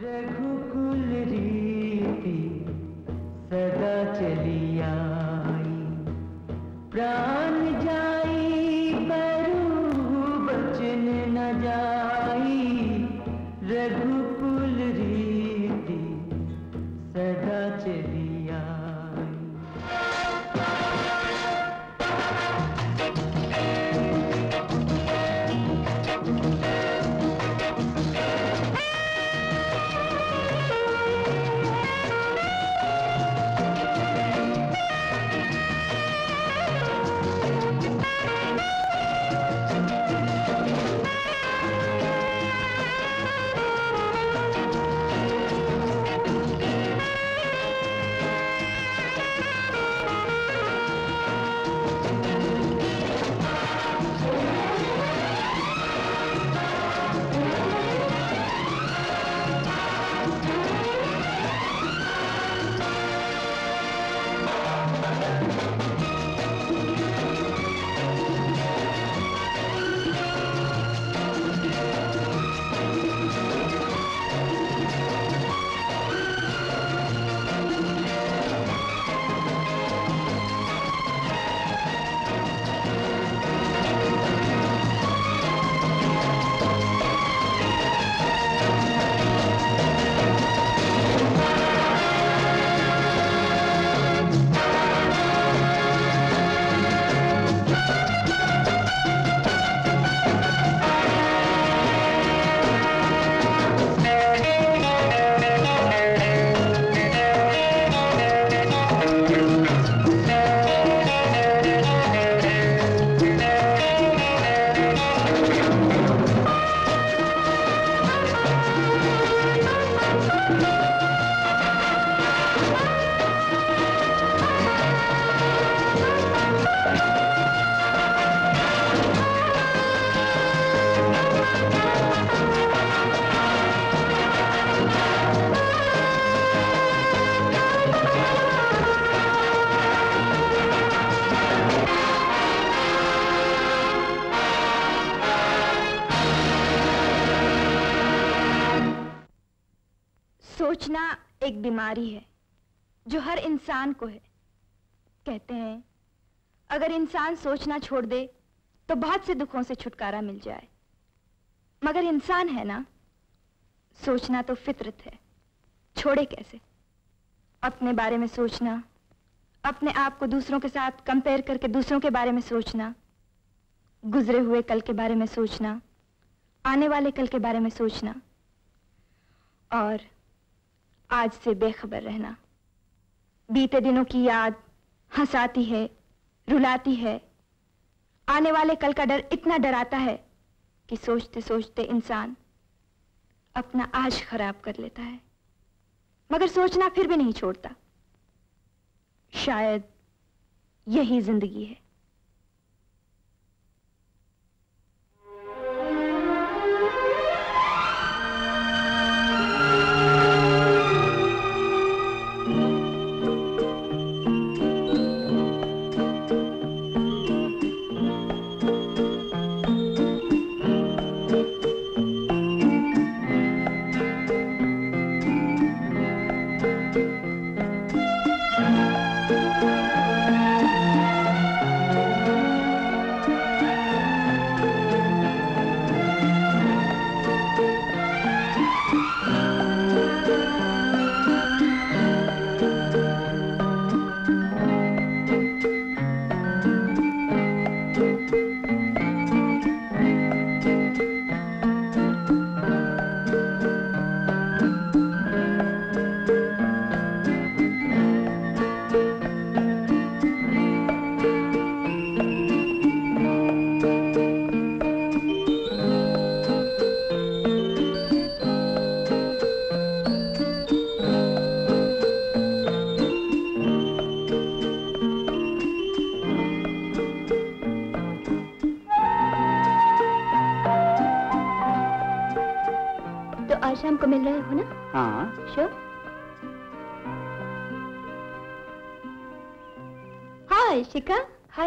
रघुकुल अगर इंसान सोचना छोड़ दे तो बहुत से दुखों से छुटकारा मिल जाए। मगर इंसान है ना, सोचना तो फितरत है। छोड़े कैसे? अपने बारे में सोचना, अपने आप को दूसरों के साथ कंपेयर करके दूसरों के बारे में सोचना, गुजरे हुए कल के बारे में सोचना, आने वाले कल के बारे में सोचना, और आज से बेखबर रहना। बीते दिनों की याद हंसाती है रुलाती है। आने वाले कल का डर इतना डराता है कि सोचते सोचते इंसान अपना आज खराब कर लेता है। मगर सोचना फिर भी नहीं छोड़ता। शायद यही ज़िंदगी है।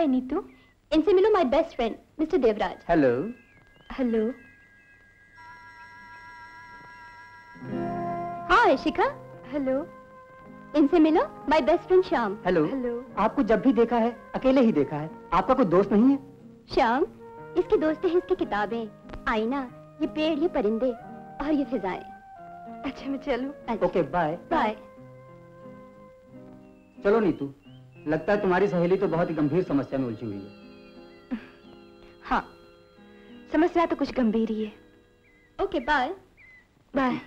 हाय नीतू इनसे मिलो my best friend mister Devraj hello hello hi Shikha hello इनसे मिलो my best friend Shyam hello hello आपको जब भी देखा है अकेले ही देखा है। आपका कोई दोस्त नहीं है? श्याम इसकी दोस्तें हैं इसकी किताबें आईना ये पेड़ ये परिंदे और ये फिजाएँ। अच्छा मैं चलूँ। अच्छा, ओके बाय बाय चलो नीतू। लगता है तुम्हारी सहेली तो बहुत ही गंभीर समस्या में उलझी हुई है। हाँ समस्या तो कुछ गंभीर ही है। ओके बाय बाय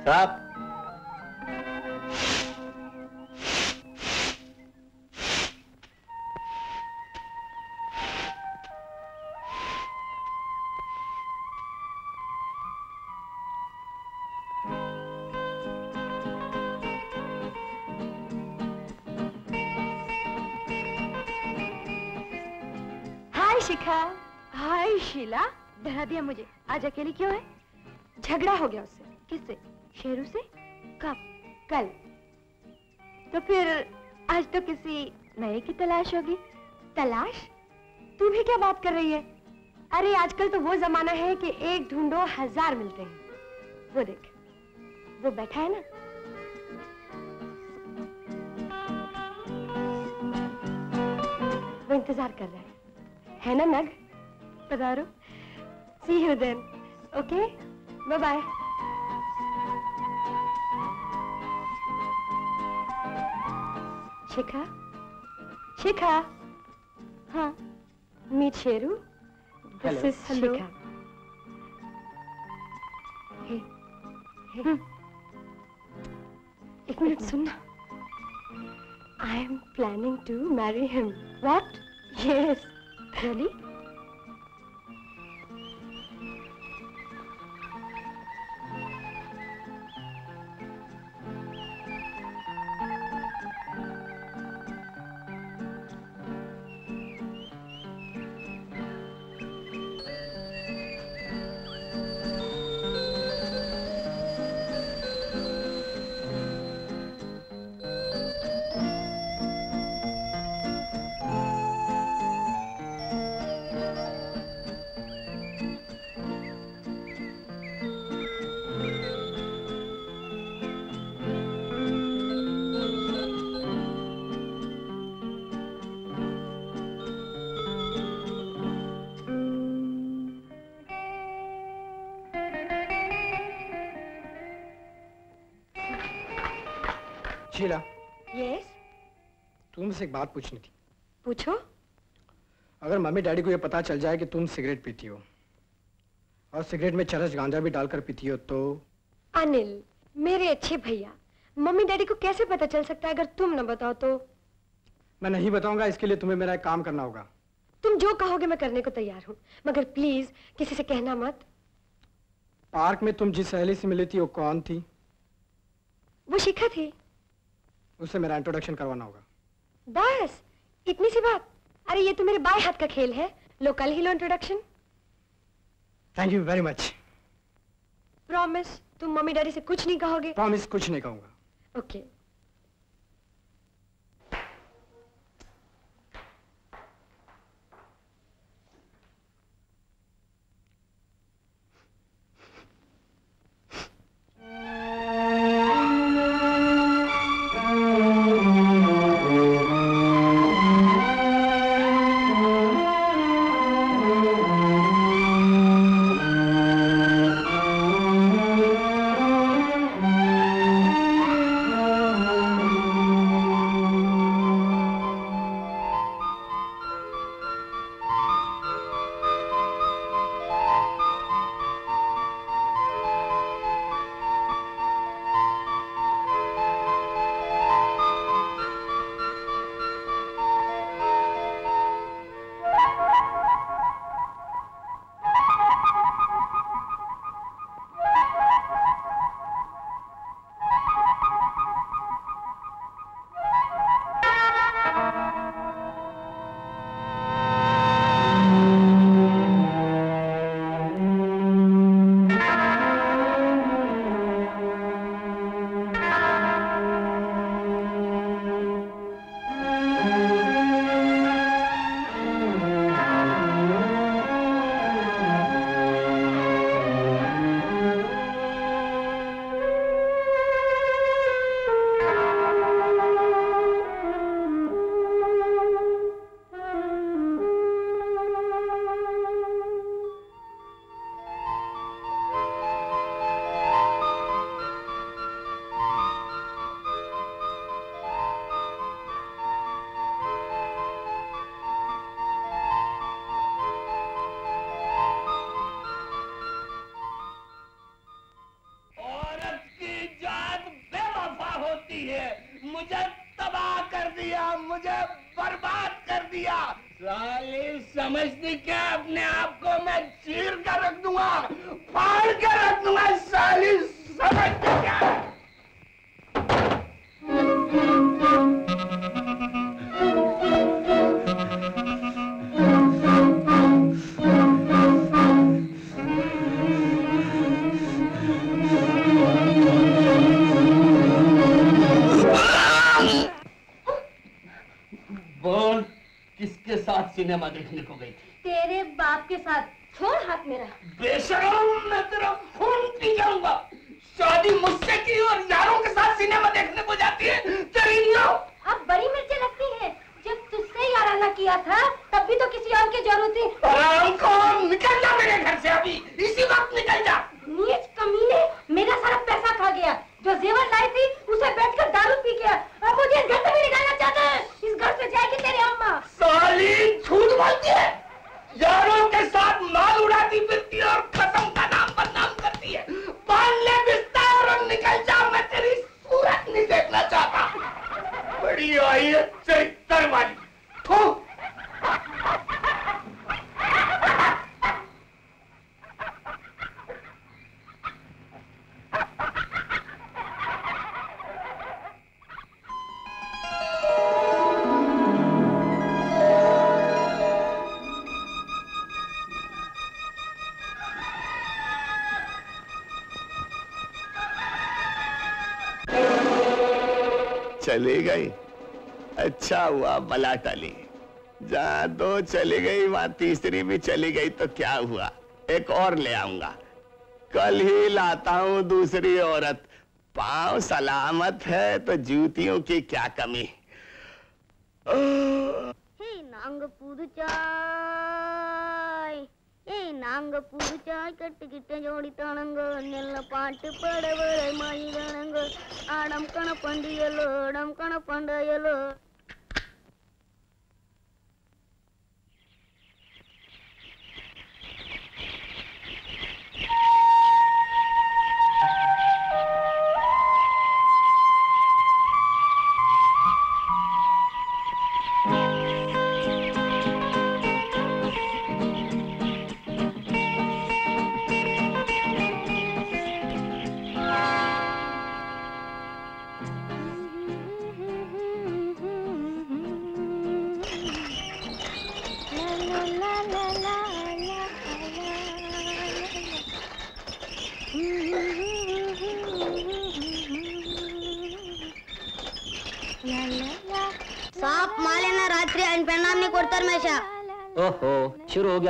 साहब। हाय शिखा। हाय शीला। डरा दिया मुझे। आज अकेली क्यों है? झगड़ा हो गया उससे। किससे? शेरू से? कब? कल। तो फिर आज तो किसी नए की तलाश होगी। तलाश? तू भी क्या बात कर रही है? अरे आजकल तो वो जमाना है कि एक ढूंढो हज़ार मिलते हैं। वो देख। वो बैठा है ना? वो इंतज़ार कर रहा है। है ना, नग? पधारो। See you then okay bye bye Shikha Shikha हाँ me Sheru this Hello. Is Hello. Shikha एक मिनट सुनना I am planning to marry him what yes really तुमसे एक बात पूछनी थी। पूछो। अगर मम्मी डैडी को ये पता चल जाए कि तुम सिगरेट पीती हो और सिगरेट में चरस गांजा भी डालकर पीती हो तो? अनिल मेरे अच्छे भैया मम्मी डैडी को कैसे पता चल सकता है अगर तुम न बताओ तो? मैं नहीं बताऊँगा इसके लिए तुम्हें मेरा एक काम करना होगा। तुम जो कहोगे मैं करने को तैयार हूँ मगर प्लीज़ किसी से कहना मत। पार्क में तुम जिस सहेली से मिली थी वो कौन थी? वो शिखा थी। उससे मेरा इंट्रोडक्शन करवाना होगा। बस इतनी सी बात। अरे ये तो मेरे बाएँ हाथ का खेल है। लोकल ही लो introduction thank you very much promise तुम मम्मी डैडी से कुछ नहीं कहोगे। प्रॉमिस कुछ नहीं कहूँगा। ओके दिया चले गई। अच्छा हुआ बला टाली जहाँ दो चली गई, वहाँ तीसरी भी चली गई तो क्या हुआ? एक और ले आऊँगा। कल ही लाता हूँ दूसरी औरत। पाँव सलामत है तो जूतियों की क्या कमी? नांग पूछा நாங்க புதுச்சாய் கட்டுக்கிட்ட ஜோடித்தானங்க நெல்ல பாட்டு படவரை மயிலானங்க ஆடம் கணப்பண்டியலோ ஆடம் கணப்பண்டையலோ.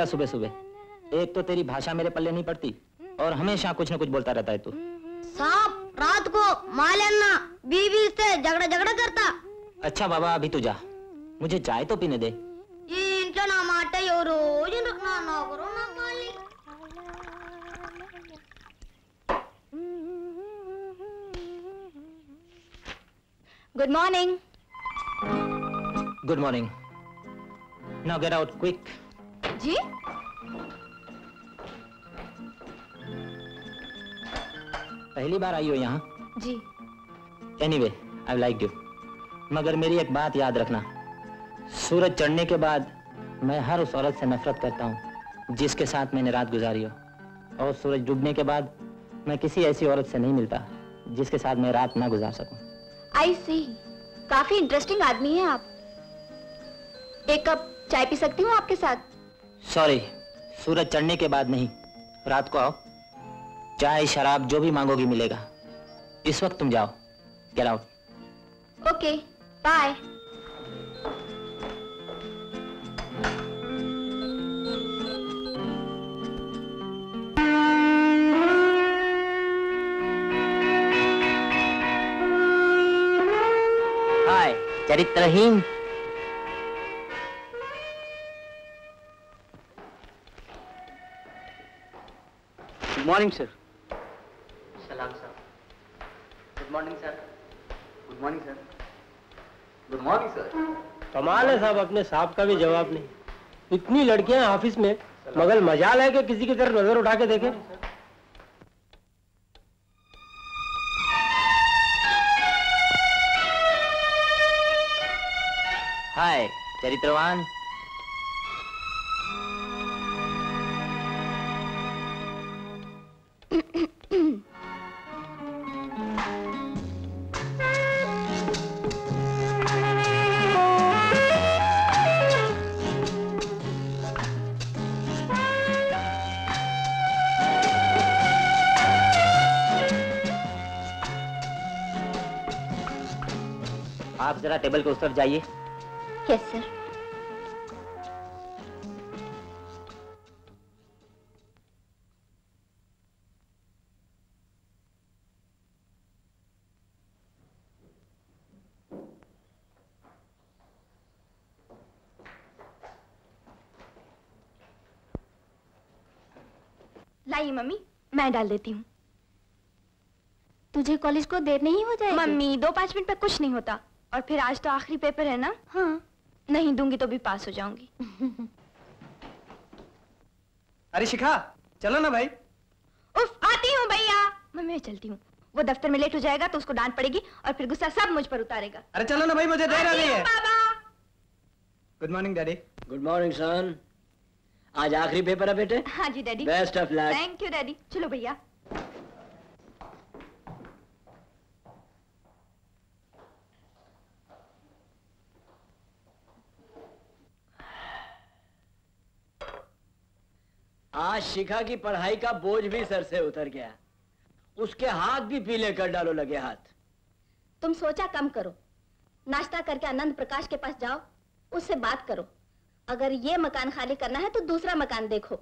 शुरू हो गया सुबह सुबह एक तो तेरी भाषा मेरे पल्ले नहीं पड़ती और हमेशा कुछ न कुछ बोलता रहता है तू साप रात को मालेन्ना बीवी से झगड़ा झगड़ा करता अच्छा बाबा अभी तू जा मुझे चाय तो पीने दे ఈ ఇంట్లో నా మాట ఎవరు ఎందుకు నా నోకరు నా మాలి good morning good morning now get out quick जी। पहली बार आई हो यहाँ? जी। एनीवे आई लाइक यू मगर मेरी एक बात याद रखना। सूरज चढ़ने के बाद मैं हर उस औरत से नफरत करता हूँ जिसके साथ मैंने रात गुजारी हो। और सूरज डूबने के बाद मैं किसी ऐसी औरत से नहीं मिलता जिसके साथ मैं रात ना गुजार सकूँ। आई सी काफ़ी इंटरेस्टिंग आदमी है आप। एक कप चाय पी सकती हूँ आपके साथ? सॉरी सूरज चढ़ने के बाद नहीं। रात को आओ। चाय शराब जो भी मांगोगी मिलेगा। इस वक्त तुम जाओ। Get out okay bye hi चरित्रहीन। Good morning sir सलाम sir good morning sir good morning sir good morning sir कमाल है साहब अपने साहब का भी जवाब नहीं। इतनी लड़कियाँ ऑफ़िस में मगर मजाल है कि किसी की तरफ़ नज़र उठा के देखे। हाय चरित्रवान। जरा टेबल के उस तरफ़ जाइए। यस सर लाइए मम्मी मैं डाल देती हूँ। तुझे कॉलेज को देर नहीं हो जाएगी? मम्मी दो पाँच मिनट में कुछ नहीं होता। और फिर आज तो आखिरी पेपर है ना? हाँ। नहीं दूँगी तो भी पास हो जाऊँगी। अरे शिखा चलो ना भाई। उफ आती हूँ भैया। मम्मी मैं चलती हूँ। वो दफ्तर में लेट हो जाएगा तो उसको डांट पड़ेगी और फिर गुस्सा सब मुझ पर उतारेगा। अरे चलो ना भाई मुझे देर हो रही हूँ, है। Good morning daddy good morning son आज आखिरी पेपर है बेटे? हाँ जी daddy best of luck thank you daddy चलो भैया। आज शिखा की पढ़ाई का बोझ भी सर से उतर गया। उसके हाथ भी पीले कर डालो लगे हाथ। तुम सोचा कम करो। नाश्ता करके आनंद प्रकाश के पास जाओ। उससे बात करो। अगर ये मकान खाली करना है तो दूसरा मकान देखो।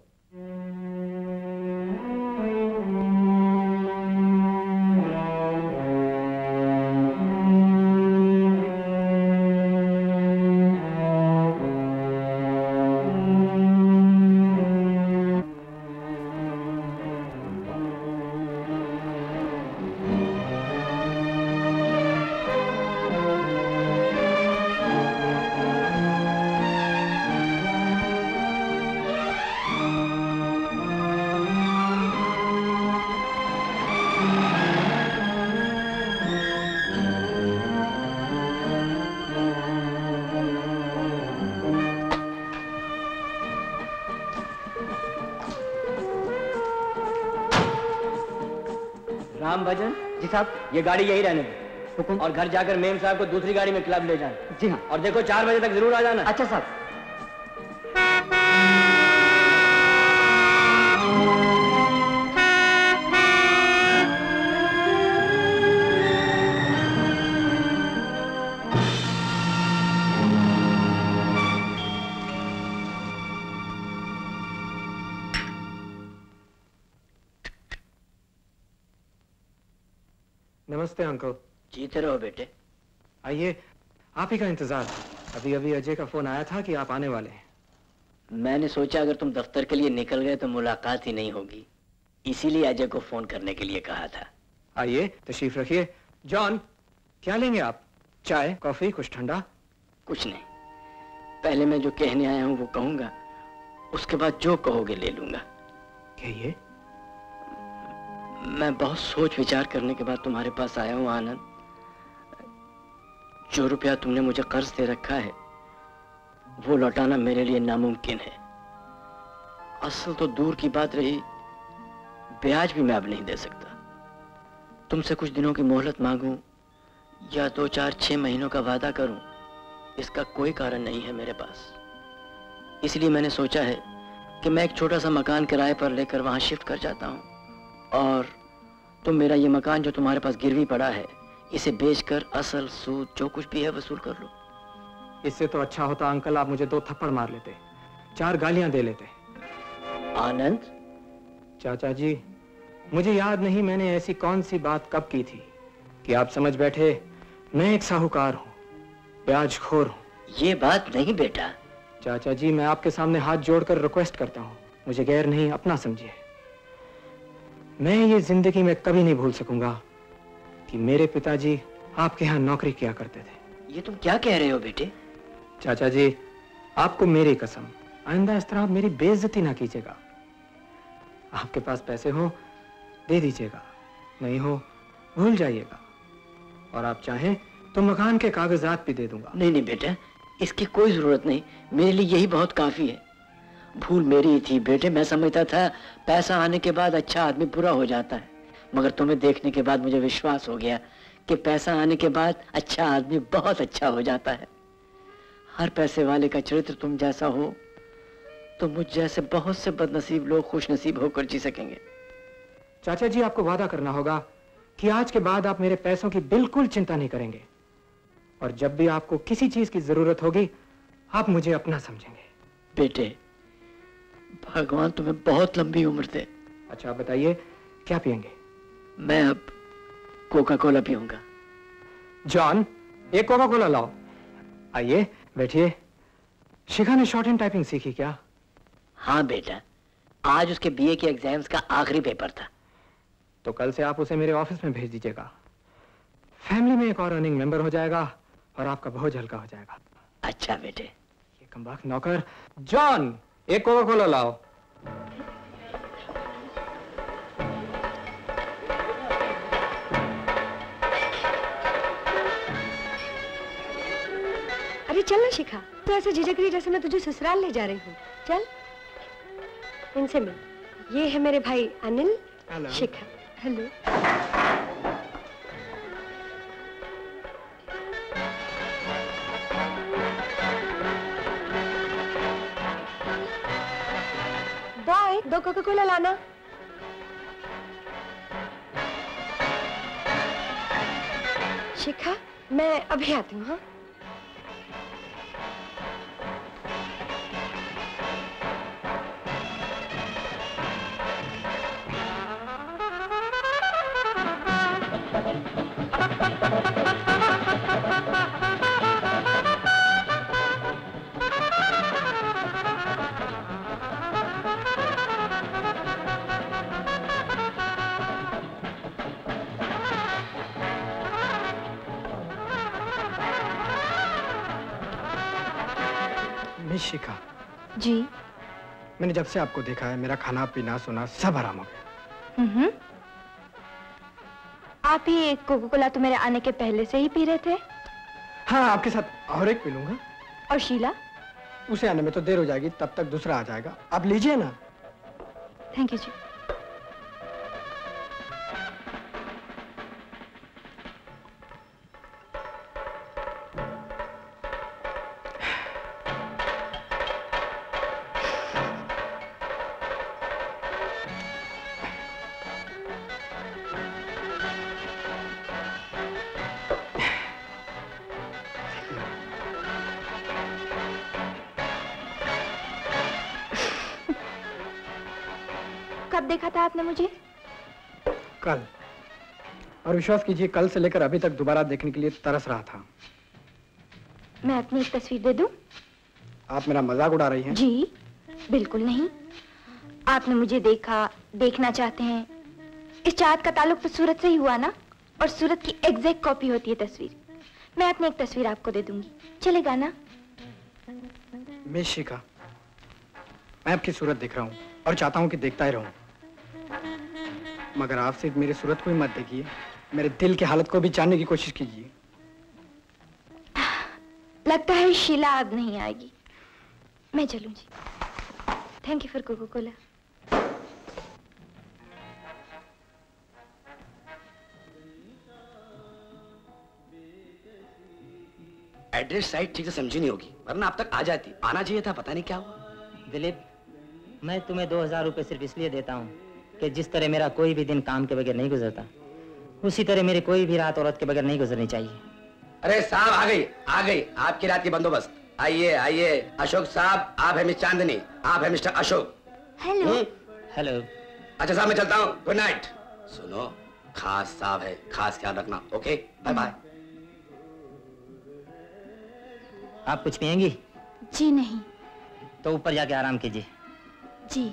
ये गाड़ी यही रहने दो। और घर जाकर मेम साहब को दूसरी गाड़ी में क्लब ले जाए जी हाँ। और देखो चार बजे तक ज़रूर आ जाना। अच्छा साहब। जीते रहो बेटे। आइए आप ही का इंतज़ार। था अभी अभी अजय का फ़ोन आया था कि आप आने वाले हैं। मैंने सोचा अगर तुम दफ्तर के लिए निकल गए तो मुलाकात ही नहीं होगी। इसीलिए अजय को फ़ोन करने के लिए कहा था। आइए तशरीफ़ रखिए। जॉन क्या लेंगे आप? चाय कॉफ़ी कुछ ठंडा? कुछ नहीं। पहले मैं जो कहने आया हूँ वो कहूँगा। उसके बाद जो कहोगे ले लूँगा। कहिए। मैं बहुत सोच विचार करने के बाद तुम्हारे पास आया हूँ आनंद। जो रुपया तुमने मुझे कर्ज दे रखा है, वो लौटाना मेरे लिए नामुमकिन है। असल तो दूर की बात रही, ब्याज भी मैं अब नहीं दे सकता। तुमसे कुछ दिनों की मोहलत मांगूं, या दो चार छह महीनों का वादा करूँ, इसका कोई कारण नहीं है मेरे पास। इसलिए मैंने सोचा है कि मैं एक छोटा सा मकान किराए पर लेकर वहाँ शिफ्ट कर जाता हूँ, और तुम मेरा ये मकान जो तुम्हारे पास गिरवी पड़ा है इसे बेचकर असल सूद जो कुछ भी है वसूल कर लो। इससे तो अच्छा होता अंकल आप मुझे दो थप्पड़ मार लेते। चार गालियाँ दे लेते। आनंद? चाचा जी मुझे याद नहीं मैंने ऐसी कौन सी बात कब की थी कि आप समझ बैठे मैं एक साहूकार हूँ ब्याजखोर हूँ। ये बात नहीं बेटा। चाचा जी मैं आपके सामने हाथ जोड़कर रिक्वेस्ट करता हूँ मुझे गैर नहीं अपना समझिए। मैं ये ज़िंदगी में कभी नहीं भूल सकूँगा। कि मेरे पिताजी आपके यहाँ नौकरी किया करते थे। ये तुम क्या कह रहे हो बेटे? चाचा जी आपको मेरी कसम आइंदा इस तरह आप मेरी बेइज्जती ना कीजिएगा। आपके पास पैसे हो दे दीजिएगा। नहीं हो भूल जाइएगा। और आप चाहें तो मकान के कागजात भी दे दूँगा। नहीं नहीं बेटा इसकी कोई ज़रूरत नहीं। मेरे लिए यही बहुत काफ़ी है। भूल मेरी ही थी बेटे मैं समझता था पैसा आने के बाद अच्छा आदमी बुरा हो जाता है। मगर तुम्हें देखने के बाद मुझे विश्वास हो गया कि पैसा आने के बाद अच्छा आदमी बहुत अच्छा हो जाता है। हर पैसे वाले का चरित्र तुम जैसा हो तो मुझ जैसे बहुत से बदनसीब लोग खुश नसीब होकर जी सकेंगे। चाचा जी आपको वादा करना होगा कि आज के बाद आप मेरे पैसों की बिल्कुल चिंता नहीं करेंगे। और जब भी आपको किसी चीज़ की ज़रूरत होगी आप मुझे अपना समझेंगे। बेटे भगवान तुम्हें बहुत लंबी उम्र दे। अच्छा आप बताइए क्या पियेंगे? मैं अब कोका कोला पीऊँगा। जॉन एक कोका कोला लाओ। आइए बैठिए। शिखा ने शॉर्ट हैंड टाइपिंग सीखी क्या? हाँ बेटा आज उसके बीए के एग्ज़ाम्स का आखिरी पेपर था। तो कल से आप उसे मेरे ऑफ़िस में भेज दीजिएगा। फैमिली में एक और अर्निंग मेंबर हो जाएगा और आपका बहुत हल्का हो जाएगा। अच्छा बेटे। ये कमबाख नौकर। जॉन एक कोका कोला लाओ। चल ना शिखा तो ऐसे झिझक रही जैसे मैं तुझे ससुराल ले जा रही हूँ। चल। इनसे मिल। ये है मेरे भाई Anil hello Shikha. Hello. Bye दो कोका कोला लाना। शिखा मैं अभी आती हूँ हाँ? शिखा। जी। मैंने जब से आपको देखा है मेरा खाना पीना सोना सब आराम हो गया। हम्म। आप ही कोको कोला तो मेरे आने के पहले से ही पी रहे थे? हाँ आपके साथ और एक पी लूँगा और शीला? उसे आने में तो देर हो जाएगी तब तक दूसरा आ जाएगा। आप लीजिए ना। थैंक यू जी। आपने मुझे? कल। और विश्वास कीजिए कल से लेकर अभी तक दोबारा देखने के लिए तरस रहा था। मैं अपनी एक तस्वीर दे दूँ? आप मेरा मज़ाक उड़ा रही हैं? जी बिल्कुल नहीं। आपने मुझे देखा देखना चाहते हैं। इस चाहत का ताल्लुक तो सूरत से ही हुआ ना? और सूरत की एग्जैक्ट कॉपी होती है तस्वीर। मैं अपनी एक तस्वीर आपको दे दूँगी। चलेगा ना? मिस शिखा मैं आपकी सूरत देख रहा हूँ और चाहता हूँ कि देखता ही रहूँ। मगर आप सिर्फ़ मेरी सूरत को ही मत देखिए। मेरे दिल की हालत को भी जानने की कोशिश कीजिए। लगता है शीला अब नहीं आएगी। मैं चलूँ जी thank you for Coco Cola address site ठीक से समझी नहीं होगी वरना अब तक आ जाती। आना चाहिए था पता नहीं क्या हुआ। दिलीप मैं तुम्हें दो हज़ार रुपये सिर्फ़ इसलिए देता हूँ। कि जिस तरह मेरा कोई भी दिन काम के बगैर नहीं गुजरता उसी तरह मेरी कोई भी रात औरत के बगैर नहीं गुजरनी चाहिए। अरे साहब आ गई आ गई आपकी रात की बंदोबस्त। आइए आइए अशोक साहब आप है मिस चांदनी आप है mister Ashok. Hello. Hmm, hello. अच्छा साहब मैं चलता हूँ। गुड नाइट सुनो खास साहब है खास ख्याल रखना ओके बाय बाय आप कुछ पियेंगी? जी नहीं। तो ऊपर जाके आराम कीजिए। जी।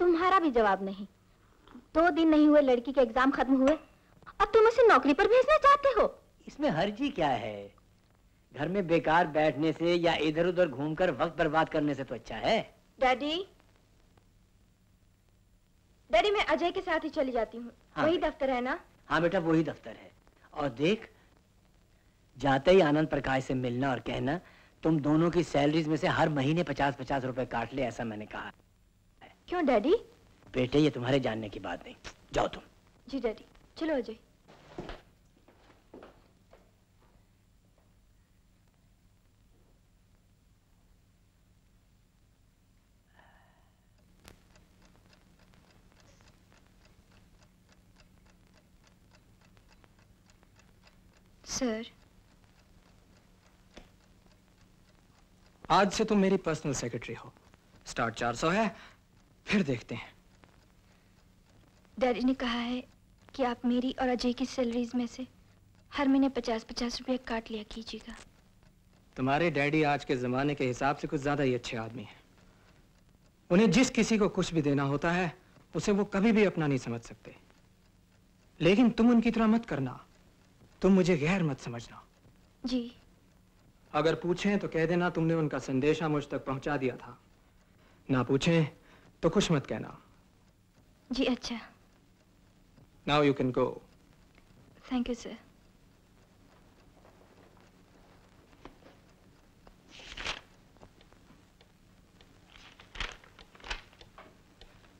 तुम्हारा भी जवाब नहीं। दो दिन नहीं हुए लड़की के एग्ज़ाम खत्म हुए अब तुम उसे नौकरी पर भेजना चाहते हो? इसमें हर्जी क्या है? घर में बेकार बैठने से या इधर उधर घूमकर वक्त बर्बाद करने से तो अच्छा है। डैडी डैडी मैं अजय के साथ ही चली जाती हूँ। हाँ। वही दफ्तर है ना? हाँ बेटा वही दफ्तर है। और देख जाते ही आनंद प्रकाश से मिलना और कहना तुम दोनों की सैलरीज में से हर महीने पचास पचास रुपए काट ले ऐसा मैंने कहा। क्यों डैडी? बेटे ये तुम्हारे जानने की बात नहीं। जाओ तुम। जी डैडी। चलो अजय। सर। आज से तुम मेरी पर्सनल सेक्रेटरी हो। स्टार्ट 400 है। फिर देखते हैं। डैडी ने कहा है कि आप मेरी और अजय की सैलरीज में से हर महीने पचास पचास रुपए काट लिया कीजिएगा। तुम्हारे डैडी आज के जमाने के हिसाब से कुछ ज़्यादा ही अच्छे आदमी हैं। उन्हें जिस किसी को कुछ भी देना होता है उसे वो कभी भी अपना नहीं समझ सकते। लेकिन तुम उनकी तरह मत करना। तुम मुझे गैर मत समझना। जी। अगर पूछें तो कह देना तुमने उनका संदेशा मुझ तक पहुँचा दिया था। ना पूछें तो कुछ मत कहना। जी अच्छा। Now you can go thank you sir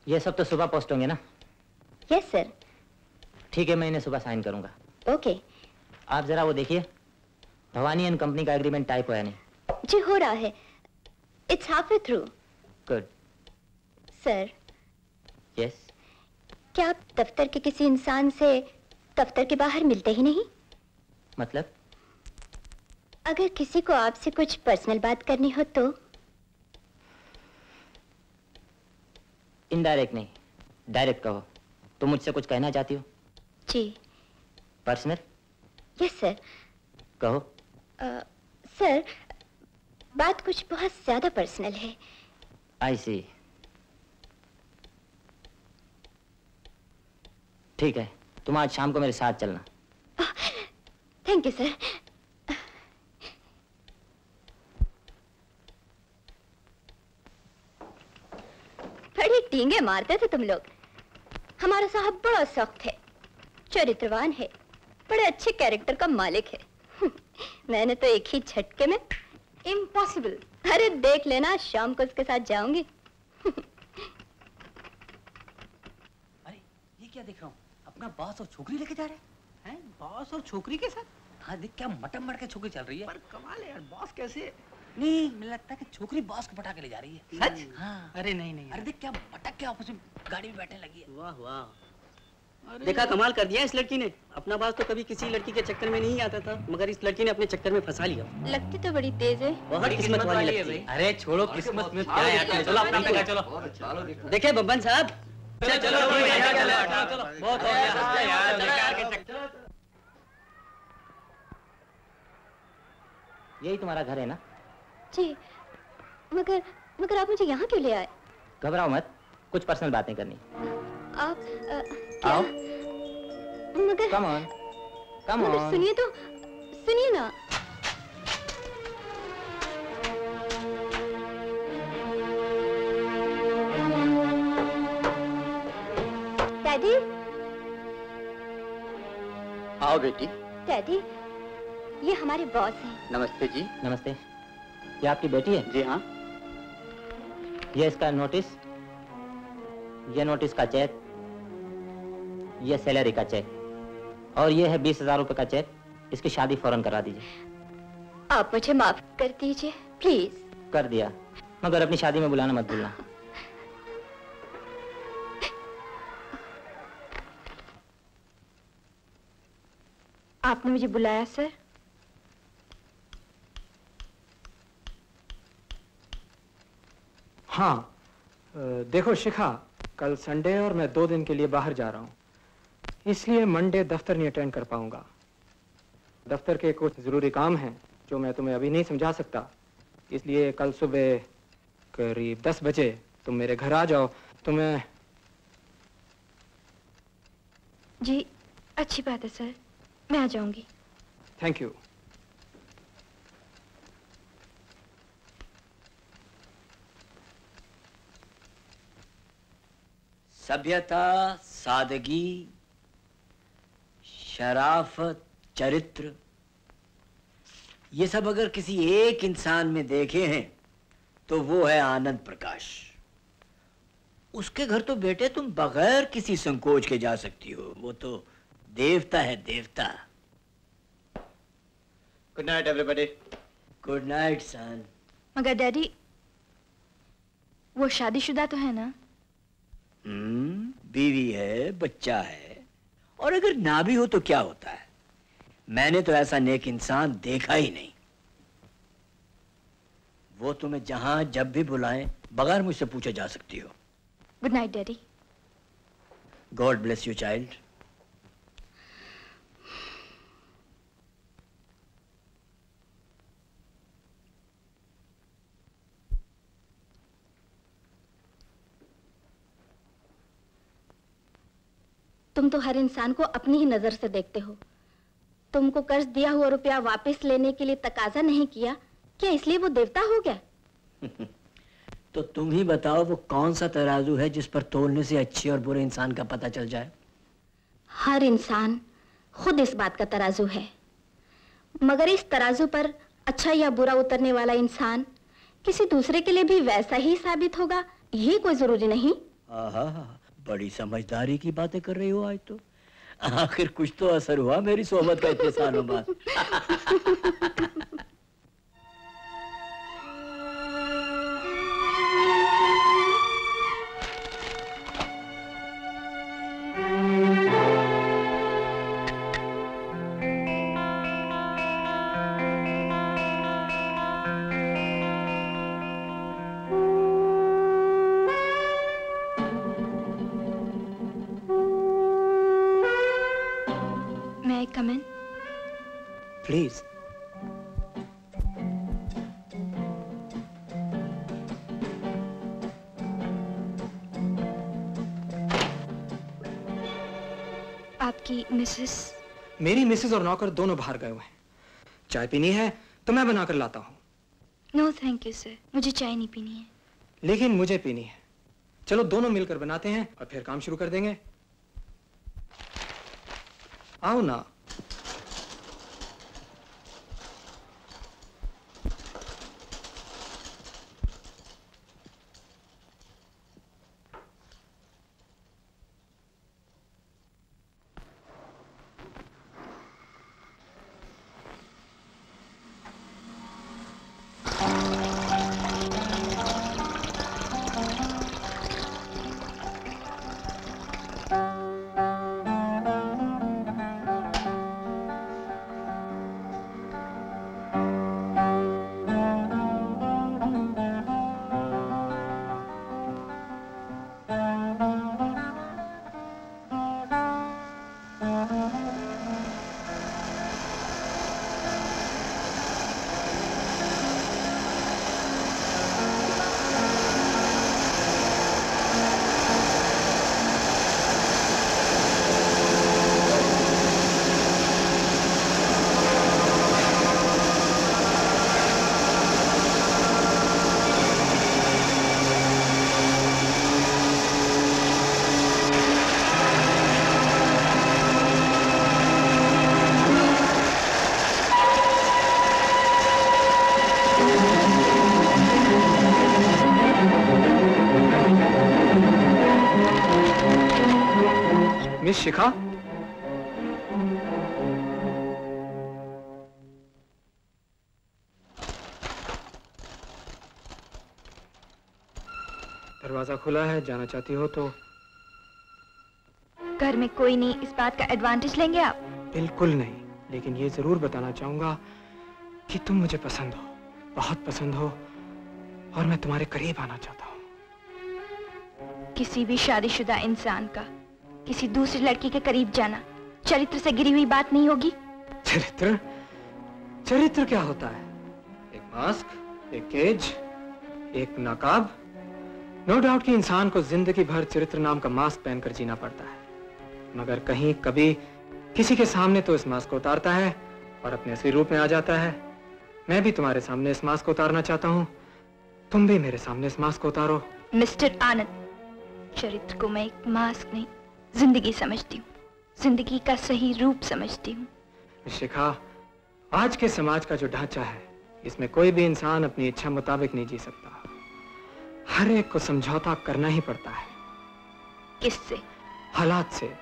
ये सब तो सुबह पोस्ट होंगे ना? यस सर ठीक है मैं इन्हें सुबह साइन करूँगा। Okay okay. आप जरा वो देखिए। भवानी एंड कंपनी का एग्रीमेंट टाइप हुआ नहीं जी हो रहा है। It's half way through good sir. Yes क्या आप दफ्तर के किसी इंसान से दफ्तर के बाहर मिलते ही नहीं? मतलब? अगर किसी को आपसे कुछ पर्सनल बात करनी हो तो? इनडायरेक्ट नहीं. डायरेक्ट कहो। तुम मुझसे कुछ कहना चाहती हो? जी। पर्सनल यस सर कहो। अ, सर बात कुछ बहुत ज़्यादा पर्सनल है। आई सी ठीक है तुम आज शाम को मेरे साथ चलना। थैंक यू सर बड़ी टींगे मारते थे तुम लोग। हमारा साहब बड़ा सख्त है चरित्रवान है बड़े अच्छे कैरेक्टर का मालिक है। मैंने तो एक ही झटके में इम्पॉसिबल अरे देख लेना शाम को उसके साथ जाऊँगी। अरे ये क्या देख रहा हूँ? अपना बॉस और छोकरी लेके जा रहे हैं हैं बॉस और छोकरी के साथ हाँ देख क्या मटम मट के छोकरी चल रही है पर कमाल है यार बॉस कैसे नहीं मुझे लगता है कि छोकरी बॉस को पटा के ले जा रही है सच हाँ अरे नहीं नहीं अरे देख क्या मटक के आपस में गाड़ी में बैठने लगी है वाह वाह देखा कमाल कर दिया इस लड़की ने अपना बास तो कभी किसी लड़की के चक्कर में नहीं आता था मगर इस लड़की ने अपने चक्कर में फंसा लिया लगती तो बड़ी तेज है बहुत किस्मत वाली लगती है अरे छोड़ो किस्मत में क्या है चलो अपना अपना चलो देखे बब्बन साहब चलो चलो चलो, चलो बहुत हो गया यार बेकार के चक्कर। यही तुम्हारा घर है ना? जी मगर मगर आप मुझे यहाँ क्यों ले आए? घबराओ मत कुछ पर्सनल बातें करनी। आप अ, आओ। मगर कम ऑन कम ऑन सुनिए तो सुनिए ना। आओ बेटी। डैडी ये हमारे बॉस हैं। नमस्ते जी। नमस्ते। ये आपकी बेटी है? जी हाँ। ये इसका नोटिस ये नोटिस का चेक ये सैलरी का चेक और ये है बीस हज़ार रूपए का चेक इसकी शादी फ़ौरन करा दीजिए। आप मुझे माफ़ कर दीजिए प्लीज़ कर दिया। मगर अपनी शादी में बुलाना मत भूलना। आपने मुझे बुलाया सर? हाँ देखो शिखा कल संडे और मैं दो दिन के लिए बाहर जा रहा हूँ। इसलिए मंडे दफ्तर नहीं अटेंड कर पाऊँगा। दफ्तर के कुछ ज़रूरी काम हैं जो मैं तुम्हें अभी नहीं समझा सकता। इसलिए कल सुबह करीब दस बजे तुम मेरे घर आ जाओ। तुम्हें जी अच्छी बात है सर। मैं आ जाऊँगी। थैंक यू सभ्यता सादगी शराफत चरित्र ये सब अगर किसी एक इंसान में देखे हैं तो वो है आनंद प्रकाश। उसके घर तो बेटे तुम बगैर किसी संकोच के जा सकती हो वो तो देवता है देवता। Good night everybody good night son मगर डैडी वो शादीशुदा तो है ना? हम्म बीवी है बच्चा है। और अगर ना भी हो तो क्या होता है? मैंने तो ऐसा नेक इंसान देखा ही नहीं। वो तुम्हें जहाँ जब भी बुलाएँ बगैर मुझसे पूछे जा सकती हो। Good night daddy. God bless you child तुम तो हर इंसान को अपनी ही नज़र से देखते हो। तुमको कर्ज दिया हुआ रुपया वापस लेने के लिए तकाजा नहीं किया क्या इसलिए वो देवता हो गया? तो तुम ही बताओ वो कौन सा तराजू है जिस पर तोलने से अच्छे और बुरे इंसान का पता चल जाए? हर इंसान खुद इस बात का तराजू है। मगर इस तराजू पर अच्छा या बुरा उतरने वाला इंसान किसी दूसरे के लिए भी वैसा ही साबित होगा ये कोई ज़रूरी नहीं। आहा बड़ी समझदारी की बातें कर रही हो आज तो। आखिर कुछ तो असर हुआ मेरी सोहबत का इतने सालों बाद। प्लीज़ आपकी मिसेस मेरी मिसेस और नौकर दोनों बाहर गए हुए हैं। चाय पीनी है तो मैं बनाकर लाता हूँ। नो थैंक यू सर मुझे चाय नहीं पीनी है। लेकिन मुझे पीनी है। चलो दोनों मिलकर बनाते हैं और फिर काम शुरू कर देंगे। आओ ना। शिखा दरवाज़ा खुला है जाना चाहती हो तो। घर में कोई नहीं इस बात का एडवांटेज लेंगे आप? बिल्कुल नहीं लेकिन ये ज़रूर बताना चाहूँगा कि तुम मुझे पसंद हो बहुत पसंद हो और मैं तुम्हारे करीब आना चाहता हूँ। किसी भी शादीशुदा इंसान का। किसी दूसरी लड़की के करीब जाना। चरित्र से गिरी हुई बात नहीं होगी। चरित्र? चरित्र क्या होता है? एक मास्क एक केज एक नकाब। नो डाउट कि इंसान को ज़िंदगी भर चरित्र नाम का मास्क पहनकर जीना पड़ता है। मगर कहीं कभी किसी के सामने तो इस मास्क को उतारता है और अपने असली रूप में आ जाता है। मैं भी तुम्हारे सामने इस मास्क को उतारना चाहता हूँ। तुम भी मेरे सामने इस मास्क को उतारो। मिस्टर आनंद चरित्र को मैं एक मास्क नहीं ज़िंदगी समझती हूँ। ज़िंदगी का सही रूप समझती हूँ। शिखा आज के समाज का जो ढांचा है इसमें कोई भी इंसान अपनी इच्छा मुताबिक नहीं जी सकता। हर एक को समझौता करना ही पड़ता है। किससे? हालात से।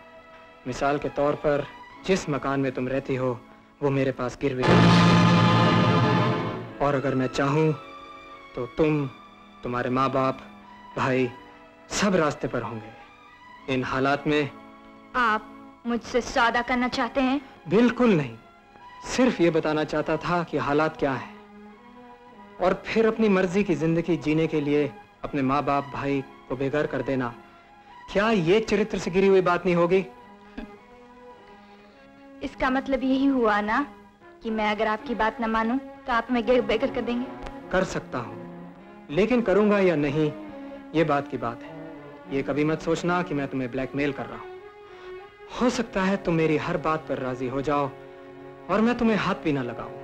मिसाल के तौर पर जिस मकान में तुम रहती हो वो मेरे पास गिरवी है। और अगर मैं चाहूँ तो तुम तुम्हारे माँ बाप भाई सब रास्ते पर होंगे। इन हालात में? आप मुझसे सौदा करना चाहते हैं? बिल्कुल नहीं। सिर्फ़ ये बताना चाहता था कि हालात क्या है। और फिर अपनी मर्ज़ी की ज़िंदगी जीने के लिए अपने माँ बाप भाई को बेघर कर देना। क्या ये चरित्र से गिरी हुई बात नहीं होगी? इसका मतलब यही हुआ ना कि मैं अगर आपकी बात न मानूं तो आप मैं बेघर कर देंगे। कर सकता हूँ। लेकिन करूँगा या नहीं ये बात की बात है। ये कभी मत सोचना कि मैं तुम्हें ब्लैकमेल कर रहा हूँ। हो सकता है तुम मेरी हर बात पर राज़ी हो जाओ और मैं तुम्हें हाथ भी ना लगाऊँ।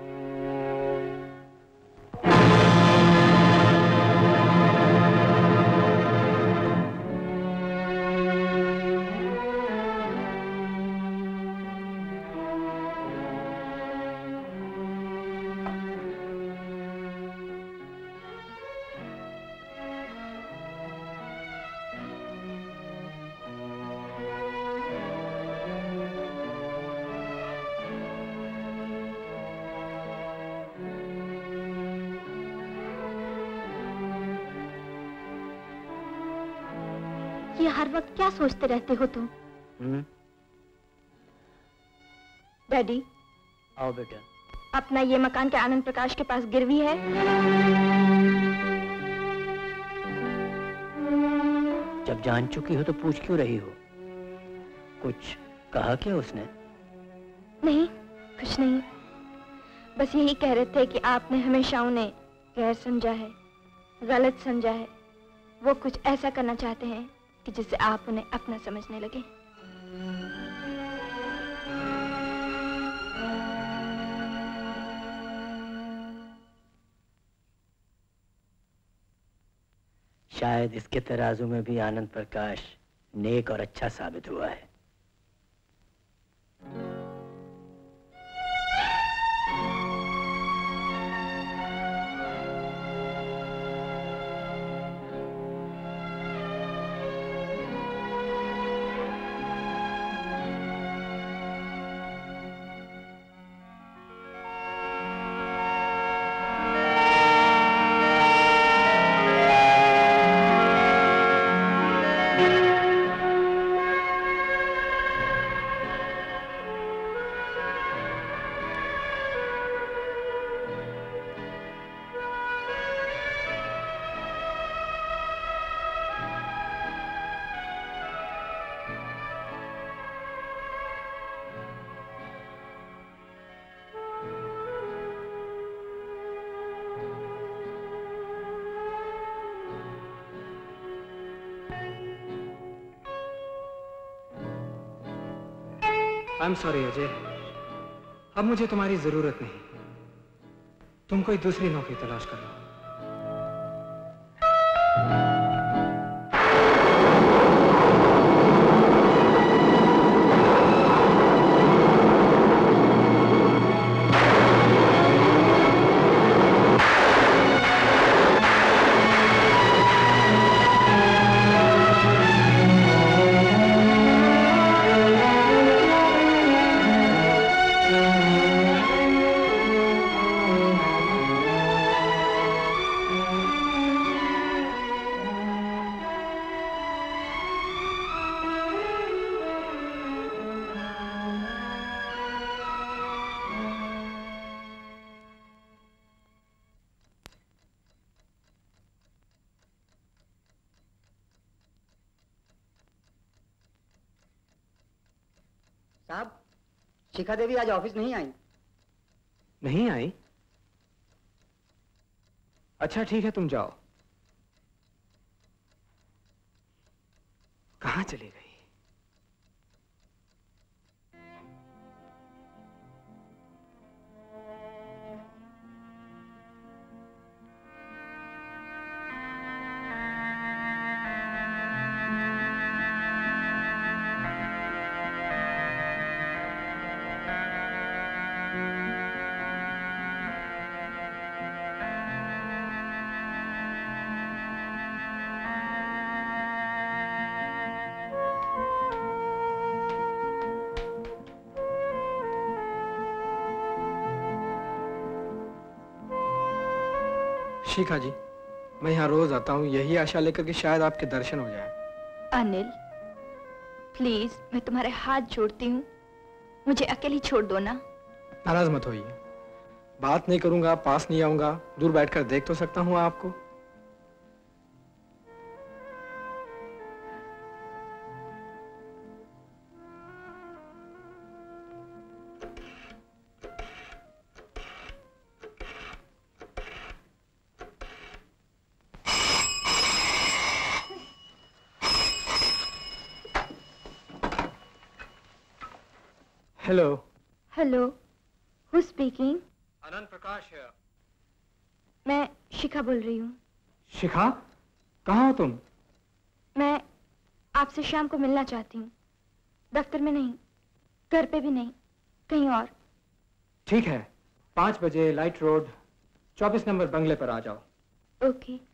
क्या सोचते रहते हो तुम? डैडी आओ बेटा अपना ये मकान के आनंद प्रकाश के पास गिरवी है? जब जान चुकी हो तो पूछ क्यों रही हो? कुछ कहा क्या उसने? नहीं कुछ नहीं। बस यही कह रहे थे कि आपने हमेशा उन्हें गैर समझा है गलत समझा है। वो कुछ ऐसा करना चाहते हैं। कि जिससे आप उन्हें अपना समझने लगे। शायद इसके तराजू में भी आनंद प्रकाश नेक और अच्छा साबित हुआ है। आई एम सॉरी अजय अब मुझे तुम्हारी ज़रूरत नहीं। तुम कोई दूसरी नौकरी तलाश कर लो शिखा देवी आज ऑफ़िस नहीं आई। नहीं आई? अच्छा ठीक है, तुम जाओ। कहाँ चले गई शिखा जी। मैं यहाँ रोज आता हूँ यही आशा लेकर कि शायद आपके दर्शन हो जाए। अनिल प्लीज़ मैं तुम्हारे हाथ जोड़ती हूँ। मुझे अकेली छोड़ दो ना। नाराज़ मत होइए। बात नहीं करूँगा पास नहीं आऊँगा दूर बैठकर देख तो सकता हूँ आपको। Hello hello who speaking Anand Prakash है मैं शिखा बोल रही हूँ। शिखा कहाँ हो तुम? मैं आपसे शाम को मिलना चाहती हूँ। दफ्तर में नहीं घर पे भी नहीं कहीं और। ठीक है पाँच बजे लाइट रोड चौबीस नंबर बंगले पर आ जाओ। ओके डैडी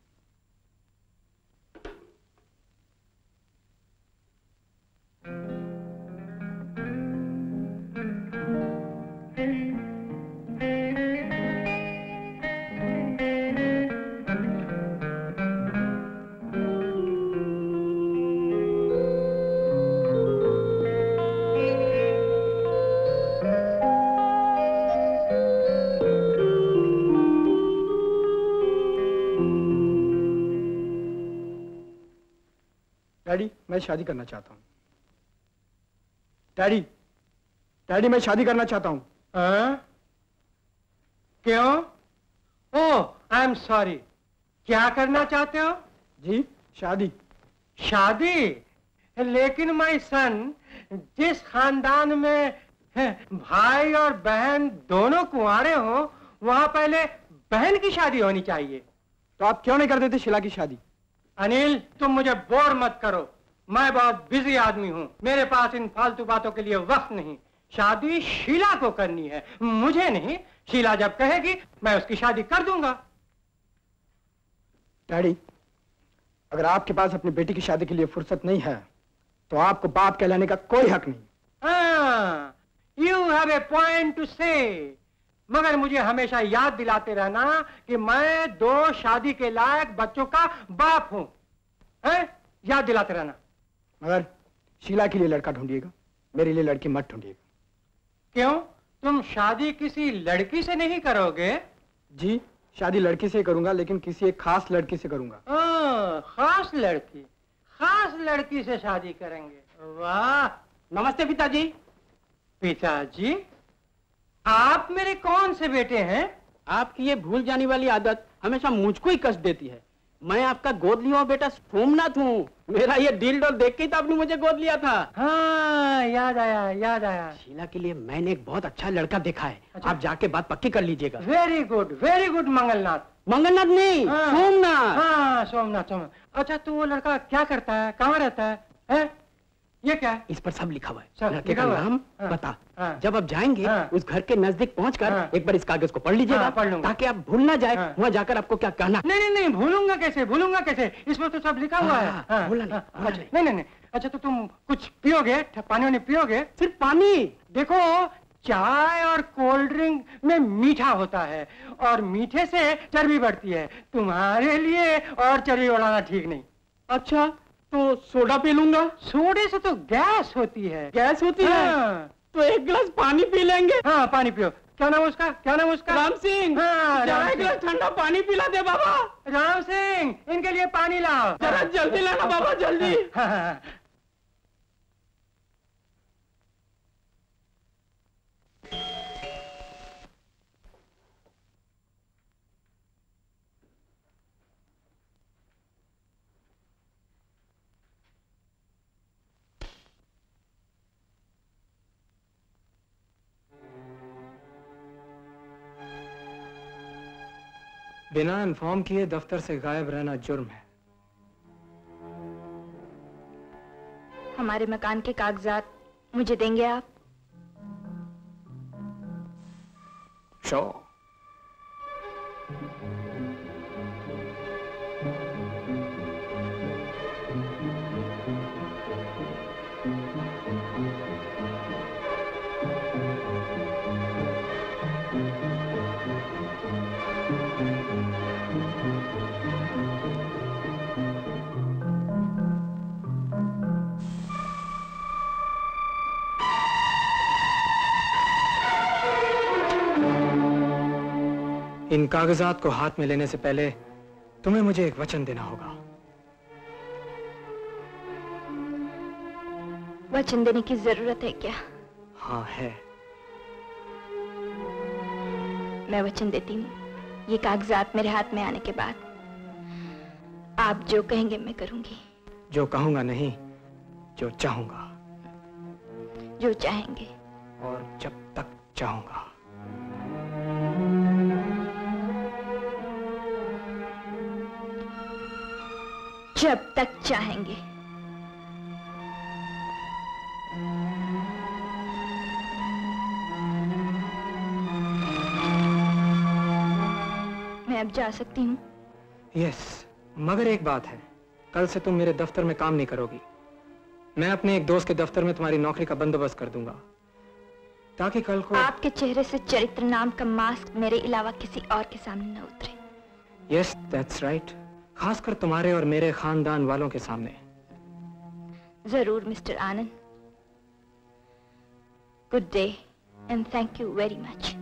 मैं शादी करना चाहता हूँ। डैडी डैडी मैं शादी करना चाहता हूँ। क्यों? Oh I am sorry. क्या करना चाहते हो? जी शादी। शादी? लेकिन माय सन जिस खानदान में भाई और बहन दोनों कुंवारे हो वहाँ पहले बहन की शादी होनी चाहिए। तो आप क्यों नहीं कर देते शिला की शादी? अनिल तुम मुझे बोर मत करो। मैं बहुत बिज़ी आदमी हूँ। मेरे पास इन फालतू बातों के लिए वक्त नहीं। शादी शीला को करनी है। मुझे नहीं। शीला जब कहेगी मैं उसकी शादी कर दूँगा। डैडी अगर आपके पास अपनी बेटी की शादी के लिए फुर्सत नहीं है तो आपको बाप कहलाने का कोई हक नहीं। You have a point to say मगर मुझे हमेशा याद दिलाते रहना कि मैं दो शादी के लायक बच्चों का बाप हूँ। है? याद दिलाते रहना। मगर शीला के लिए लड़का ढूंढिएगा मेरे लिए लड़की मत ढूंढिएगा। क्यों? तुम शादी किसी लड़की से नहीं करोगे? जी शादी लड़की से करूँगा लेकिन किसी एक खास लड़की से करूँगा। आ, खास लड़की। खास लड़की से शादी करेंगे। वाह! नमस्ते पिताजी। पिताजी आप मेरे कौन से बेटे हैं? आपकी ये भूल जाने वाली आदत हमेशा मुझको ही कष्ट देती है। मैं आपका गोद लिया बेटा सोमनाथ हूँ। मेरा ये डील डोल देख के तो आपने मुझे गोद लिया था। हाँ याद आया याद आया। शीला के लिए मैंने एक बहुत अच्छा लड़का देखा है। अच्छा। आप जाके बात पक्की कर लीजिएगा। Very good very good Manglanath. Manglanath नहीं हाँ, सोमनाथ। हाँ सोमनाथ सोमनाथ। अच्छा तू वो लड़का क्या करता है? कहाँ रहता है, है? ये क्या? है इस पर सब लिखा हुआ है। लड़के का नाम हाँ, बता। हाँ। जब आप जाएँगे हाँ। उस घर के नज़दीक पहुंचकर। एक बार इस कागज़ को पढ़ लीजिएगा पढ़ लूँगा। ताकि आप भूल ना जाए। वहाँ जाकर आपको क्या कहना नहीं नहीं नहीं भूलूँगा कैसे? भूलूँगा कैसे? इसमें तो सब लिखा हुआ है। नहीं नहीं नहीं अच्छा तो तुम कुछ पियोगे? पानी वानी पियोगे? सिर्फ़ पानी। देखो चाय और कोल्ड ड्रिंक में मीठा होता है और मीठे से चर्बी बढ़ती है। तुम्हारे लिए और चर्बी बढ़ाना ठीक नहीं। अच्छा तो सोडा पी लूँगा। सोडे से तो गैस होती है। गैस होती हाँ। है। तो एक गिलास पानी पी लेंगे। हाँ पानी पियो। क्या नाम उसका? क्या नाम उसका? राम सिंह। हाँ, जरा एक गिलास ठंडा पानी पिला दे बाबा। राम सिंह इनके लिए पानी लाओ। जरा जल्दी लाना बाबा जल्दी। हाँ, हाँ, हाँ। बिना इन्फॉर्म किए दफ्तर से गायब रहना जुर्म है। हमारे मकान के कागजात मुझे देंगे आप? शो इन कागजात को हाथ में लेने से पहले तुम्हें मुझे एक वचन देना होगा। वचन देने की ज़रूरत है क्या? हाँ है। मैं वचन देती हूँ ये कागजात मेरे हाथ में आने के बाद। आप जो कहेंगे मैं करूँगी। जो कहूँगा नहीं जो चाहूँगा। जो चाहेंगे। और जब तक चाहूँगा। जब तक चाहेंगे। मैं अब जा सकती हूँ। यस मगर एक बात है। कल से तुम मेरे दफ्तर में काम नहीं करोगी। मैं अपने एक दोस्त के दफ्तर में तुम्हारी नौकरी का बंदोबस्त कर दूँगा। ताकि कल को आपके चेहरे से चरित्र नाम का मास्क मेरे अलावा किसी और के सामने न उतरे। यस दैट्स राइट खासकर तुम्हारे और मेरे खानदान वालों के सामने। ज़रूर mister Anand. Good day and thank you very much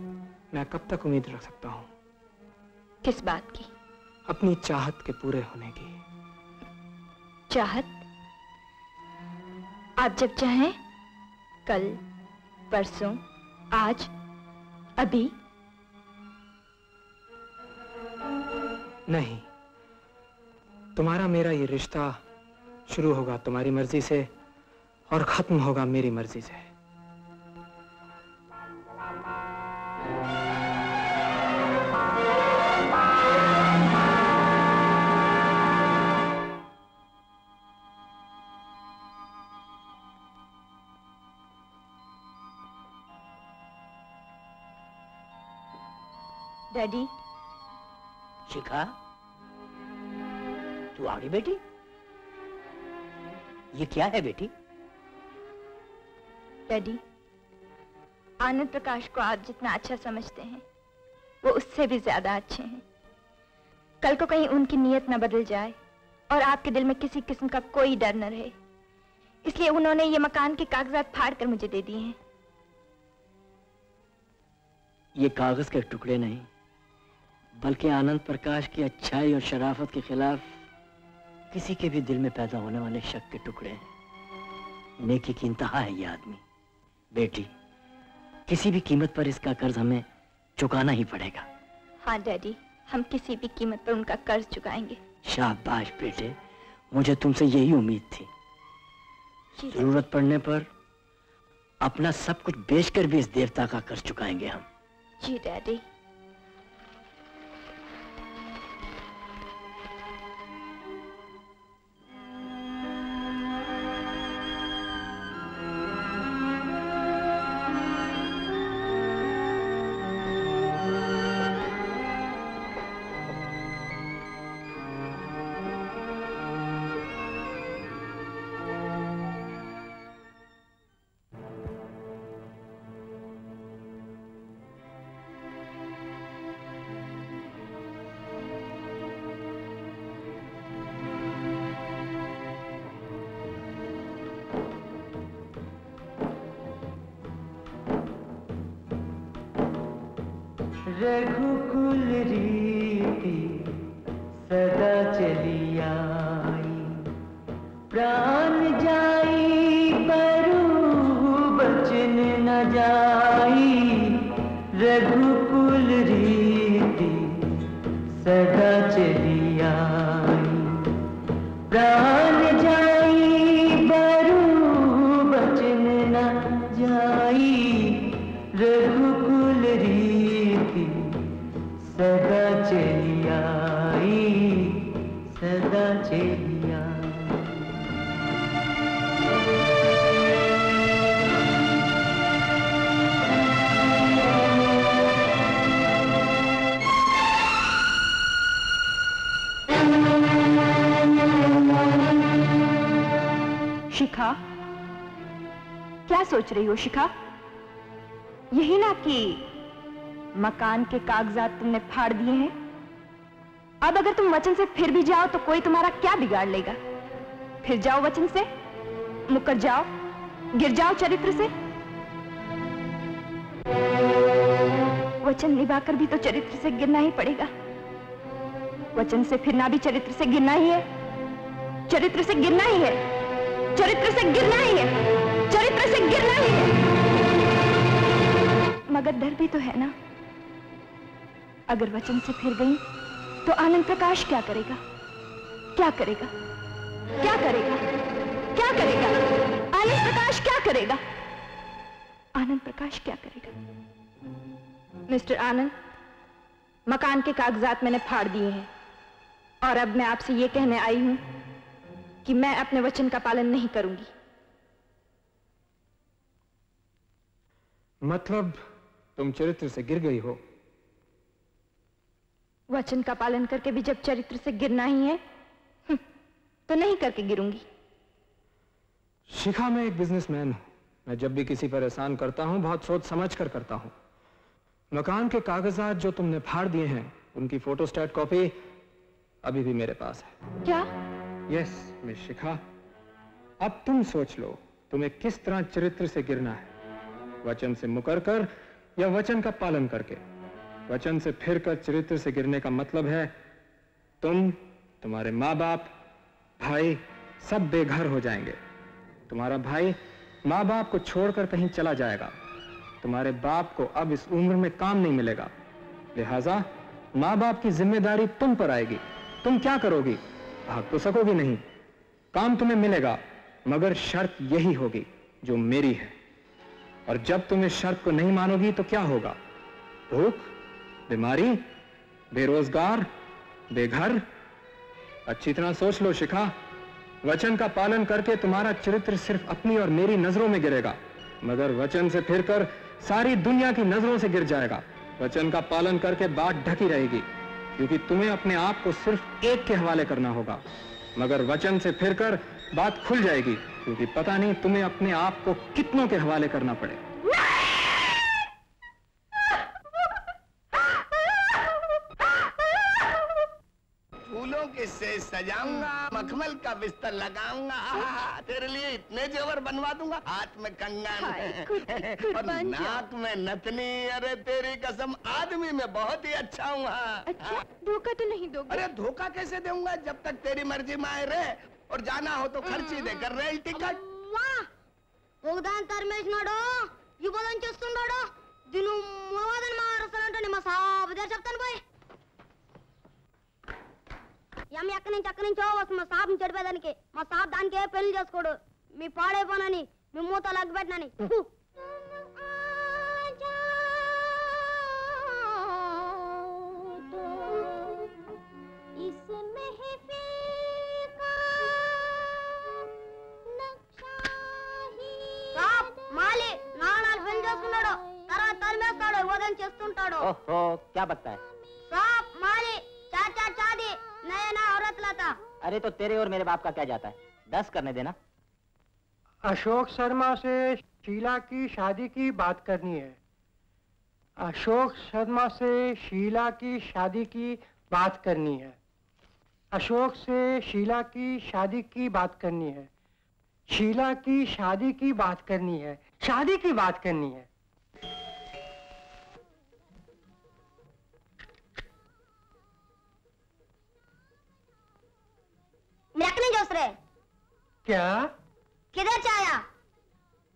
मैं कब तक उम्मीद रख सकता हूँ? किस बात की? अपनी चाहत के पूरे होने की। चाहत? आप जब चाहें कल परसों आज अभी। नहीं। तुम्हारा मेरा ये रिश्ता शुरू होगा तुम्हारी मर्ज़ी से और खत्म होगा मेरी मर्ज़ी से। डैडी? शिखा? तू आ गई बेटी। ये क्या है बेटी? डैडी आनंद प्रकाश को आप जितना अच्छा समझते हैं वो उससे भी ज़्यादा अच्छे हैं। कल को कहीं उनकी नीयत न बदल जाए और आपके दिल में किसी किस्म का कोई डर न रहे। इसलिए उन्होंने ये मकान के कागजात फाड़ कर मुझे दे दिए हैं। ये कागज़ के टुकड़े नहीं बल्कि आनंद प्रकाश की अच्छाई और शराफत के खिलाफ किसी के भी दिल में पैदा होने वाले शक के टुकड़े हैं। नेकी की इंतहा है ये आदमी। बेटी किसी भी कीमत पर इसका कर्ज हमें चुकाना ही पड़ेगा। हाँ डैडी हम किसी भी कीमत पर उनका कर्ज चुकाएँगे। शाबाश बेटे मुझे तुमसे यही उम्मीद थी। ज़रूरत पड़ने पर अपना सब कुछ बेचकर भी इस देवता का कर्ज चुकाएँगे हम। जी डैडी। रघुकुल रीति सोच रही हो शिखा यही ना कि मकान के कागजात तुमने फाड़ दिए हैं। अब अगर तुम वचन से फिर भी जाओ तो कोई तुम्हारा क्या बिगाड़ लेगा? फिर जाओ वचन से, मुकर जाओ, गिर जाओ चरित्र से। वचन निभाकर भी तो चरित्र से गिरना ही पड़ेगा। वचन से फिरना भी चरित्र से गिरना ही है। चरित्र से गिरना ही है। चरित्र से गिरना ही है। चरित्र से गिरना ही है। मगर डर भी तो है ना? अगर वचन से फिर गई तो आनंद प्रकाश क्या करेगा? क्या करेगा? क्या करेगा? क्या करेगा? आनंद प्रकाश क्या करेगा? आनंद प्रकाश क्या करेगा? मिस्टर आनंद, मकान के कागजात मैंने फाड़ दिए हैं। और अब मैं आपसे ये कहने आई हूँ कि मैं अपने वचन का पालन नहीं करूँगी। मतलब तुम चरित्र से गिर गई हो। वचन का पालन करके भी जब चरित्र से गिरना ही है हम्म, तो नहीं करके गिरूँगी। शिखा मैं एक बिजनेसमैन हूँ। मैं जब भी किसी पर एहसान करता हूँ बहुत सोच समझ कर करता हूँ। मकान के कागजात जो तुमने फाड़ दिए हैं उनकी फोटोस्टेट कॉपी अभी भी मेरे पास है। क्या? यस मिस शिखा अब तुम सोच लो तुम्हें किस तरह चरित्र से गिरना है? वचन से मुकर कर या वचन का पालन करके। वचन से फिर कर चरित्र से गिरने का मतलब है, तुम, तुम्हारे माँ बाप भाई सब बेघर हो जाएँगे। तुम्हारा भाई माँ बाप को छोड़कर कहीं चला जाएगा। तुम्हारे बाप को अब इस उम्र में काम नहीं मिलेगा। लिहाजा माँ बाप की ज़िम्मेदारी तुम पर आएगी। तुम क्या करोगी? भाग तो सकोगी नहीं। काम तुम्हें मिलेगा, मगर शर्त यही होगी, जो मेरी है। और जब तुम इस शर्त को नहीं मानोगी तो क्या होगा? भूख, बीमारी, बेरोजगार, बेघर। अच्छी तरह सोच लो शिखा। वचन का पालन करके तुम्हारा चरित्र सिर्फ़ अपनी और मेरी नज़रों में गिरेगा, मगर वचन से फिरकर सारी दुनिया की नज़रों से गिर जाएगा। वचन का पालन करके बात ढकी रहेगी, क्योंकि तुम्हें अपने आप को सिर्फ़ एक के हवाले करना होगा, मगर वचन से फिरकर बात खुल जाएगी। क्योंकि पता नहीं तुम्हें अपने आप को कितनों के हवाले करना पड़े। फूलों के से सजाऊँगा मखमल का बिस्तर लगाऊँगा। तेरे लिए इतने जेवर बनवा दूँगा। हाथ में कंगन। और नाक में नथनी। अरे तेरी कसम आदमी में बहुत ही अच्छा हूँ। हाँ। अच्छा धोखा तो नहीं दोगे? अरे धोखा कैसे दूँगा? जब तक तेरी मर्ज़ी में आए रहे और जाना हो तो खर्ची देकर रेल टिकट ఒకదాని తరిమేసినాడు యువదని చేస్తున్నాడు దీని మూలవాదని మారుస్తానంటే మా సాబు దగ్గర చెప్తాను పోయి ఎమ్మ ఎక్కడి నుంచి ఎక్కడి నుంచో వస్తుంది మా సాబుని చెడిపోయేదానికి మా సాబ్ దానికి ఏ పెళ్లి చేసుకోడు మీ పాడైపోనని మీ మూత లగ్గిపెట్టినని ఫు. తరిమేస్తాడు యువదని చేస్తుంటాడు ओहो क्या बकता है साहब माली चाचा शादी नया नया औरत लाता अरे तो तेरे और मेरे बाप का क्या जाता है दस करने देना अशोक शर्मा से शीला की शादी की बात करनी है अशोक शर्मा से शीला की शादी की बात करनी है अशोक से शीला की शादी की बात करनी है शीला की शादी की बात करनी है शादी की बात करनी है मेरे नहीं जोश रहे क्या किधर से आया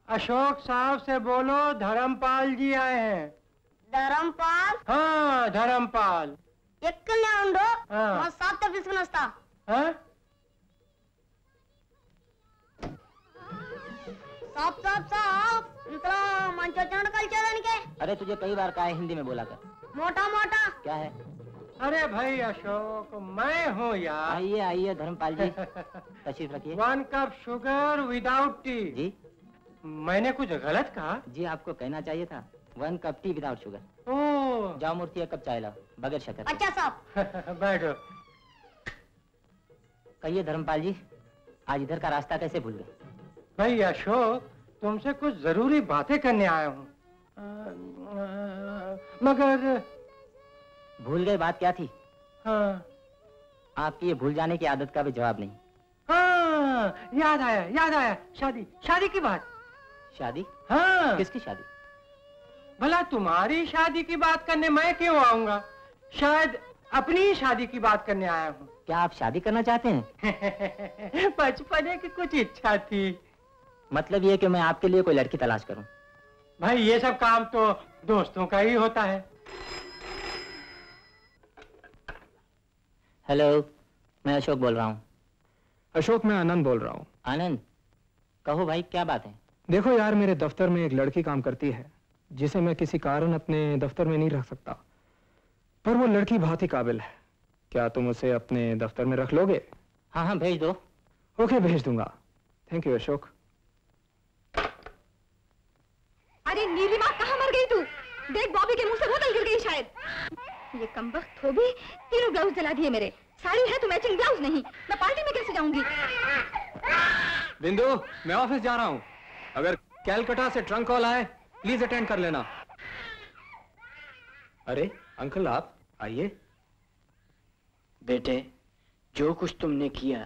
अशोक साहब से बोलो धर्मपाल जी आए हैं धर्मपाल हाँ धर्मपाल ఎక్కడనే ఉండు ఆ. మా సాబ్ తో తీసుకుని వస్తా हाँ? సాబ్ సాబ్ సాబ్ ఇంతలో మంచి వచ్చినట్టు కలిసేదానికి अरे तुझे कई बार कहा है हिंदी में बोला कर మోటా మోటా क्या है अरे भाई अशोक मैं हूँ यार। आइए आइए धर्मपाल जी। तशरीफ़ रखिए। One cup sugar without tea जी। मैंने कुछ गलत कहा? जी आपको कहना चाहिए था। One cup tea without sugar oh. जाओ मूर्ति एक कप चाय लाओ बगैर शक्कर अच्छा साहब। बैठो। कहिए धर्मपाल जी आज इधर का रास्ता कैसे भूल गए? भाई अशोक तुमसे कुछ ज़रूरी बातें करने आया हूँ। मगर भूल गए बात क्या थी? हाँ। आपकी ये भूल जाने की आदत का भी जवाब नहीं। हाँ याद आया याद आया। शादी शादी की बात। शादी? हाँ। किसकी शादी? भला तुम्हारी शादी की बात करने मैं क्यों आऊँगा? शायद अपनी ही शादी की बात करने आया हूँ। क्या आप शादी करना चाहते हैं? बचपने की कुछ इच्छा थी। मतलब ये कि मैं आपके लिए कोई लड़की तलाश करूँ। भाई ये सब काम तो दोस्तों का ही होता है। हेलो मैं अशोक बोल रहा हूँ। अशोक मैं आनंद बोल रहा हूँ। आनंद कहो भाई क्या बात है? देखो यार मेरे दफ्तर में एक लड़की काम करती है जिसे मैं किसी कारण अपने दफ्तर में नहीं रख सकता। पर वो लड़की बहुत ही काबिल है। क्या तुम उसे अपने दफ्तर में रख लोगे? हाँ हाँ भेज दो। ओके भेज दूँगा। Thank you Ashok. अरे नीलिमा कहाँ मर गई तू? देख बॉबी के मुँह से बोतल गिर गई शायद। ये कमबख्त हो भी तीनों ब्लाउज जला दिए मेरे। साड़ी है तो मैचिंग ब्लाउज नहीं। मैं पार्टी में कैसे जाऊँगी? बिंदु मैं ऑफ़िस जा रहा हूँ। अगर कैलकटा से ट्रंक कॉल आए प्लीज़ अटेंड कर लेना। अरे अंकल आप आइए। बेटे जो कुछ तुमने किया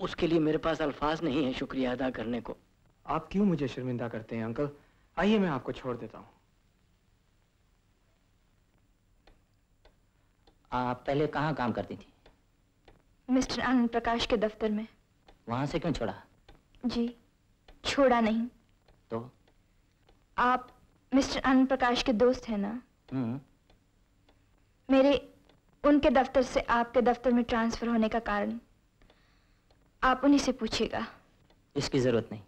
उसके लिए मेरे पास अल्फाज नहीं है शुक्रिया अदा करने को। आप क्यों मुझे शर्मिंदा करते हैं अंकल? आइए मैं आपको छोड़ देता हूँ। आप पहले कहाँ काम करती थी? मिस्टर आनंद प्रकाश के दफ्तर में। वहाँ से क्यों छोड़ा? जी छोड़ा नहीं। तो? आप मिस्टर आनंद प्रकाश के दोस्त हैं ना? हम्म। मेरे उनके दफ्तर से आपके दफ्तर में ट्रांसफ़र होने का कारण। आप उन्हीं से पूछिएगा। इसकी ज़रूरत नहीं।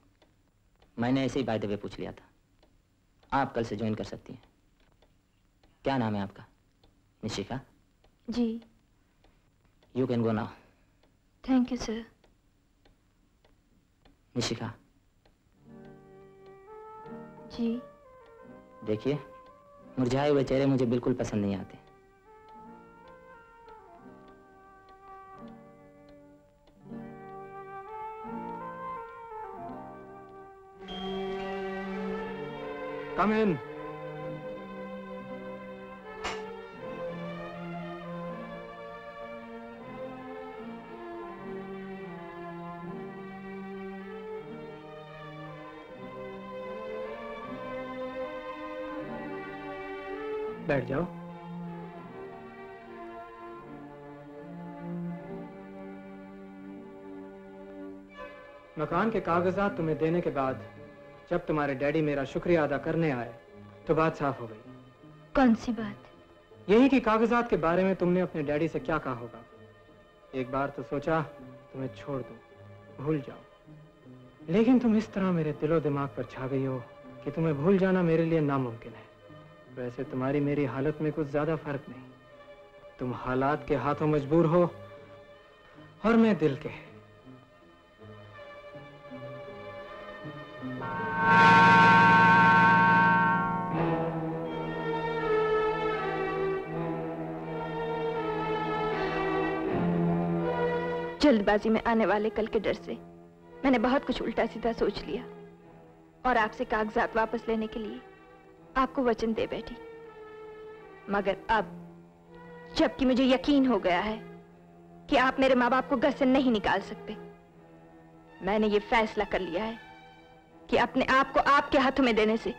मैंने ऐसे ही बाय पूछ लिया था। आप कल से ज्वाइन कर सकती हैं। क्या नाम है आपका? निशिका? जी। You can go now thank you sir Nishika. जी। देखिए मुरझाए हुए चेहरे मुझे बिल्कुल पसंद नहीं आते। कम इन बैठ जाओ। मकान के कागजात तुम्हें देने के बाद जब तुम्हारे डैडी मेरा शुक्रिया अदा करने आए तो बात साफ़ हो गई। कौन सी बात? यही कि कागजात के बारे में तुमने अपने डैडी से क्या कहा होगा। एक बार तो सोचा तुम्हें छोड़ दूँ भूल जाओ। लेकिन तुम इस तरह मेरे दिलो दिमाग पर छा गई हो कि तुम्हें भूल जाना मेरे लिए नामुमकिन है। वैसे तुम्हारी मेरी हालत में कुछ ज़्यादा फ़र्क नहीं। तुम हालात के हाथों मजबूर हो और मैं दिल के। जल्दबाजी में आने वाले कल के डर से मैंने बहुत कुछ उल्टा सीधा सोच लिया और आपसे कागजात वापस लेने के लिए आपको वचन दे बैठी। मगर अब जबकि मुझे यकीन हो गया है कि आप मेरे माँ बाप को घर से नहीं निकाल सकते मैंने ये फैसला कर लिया है कि अपने आप को आपके हाथों में देने से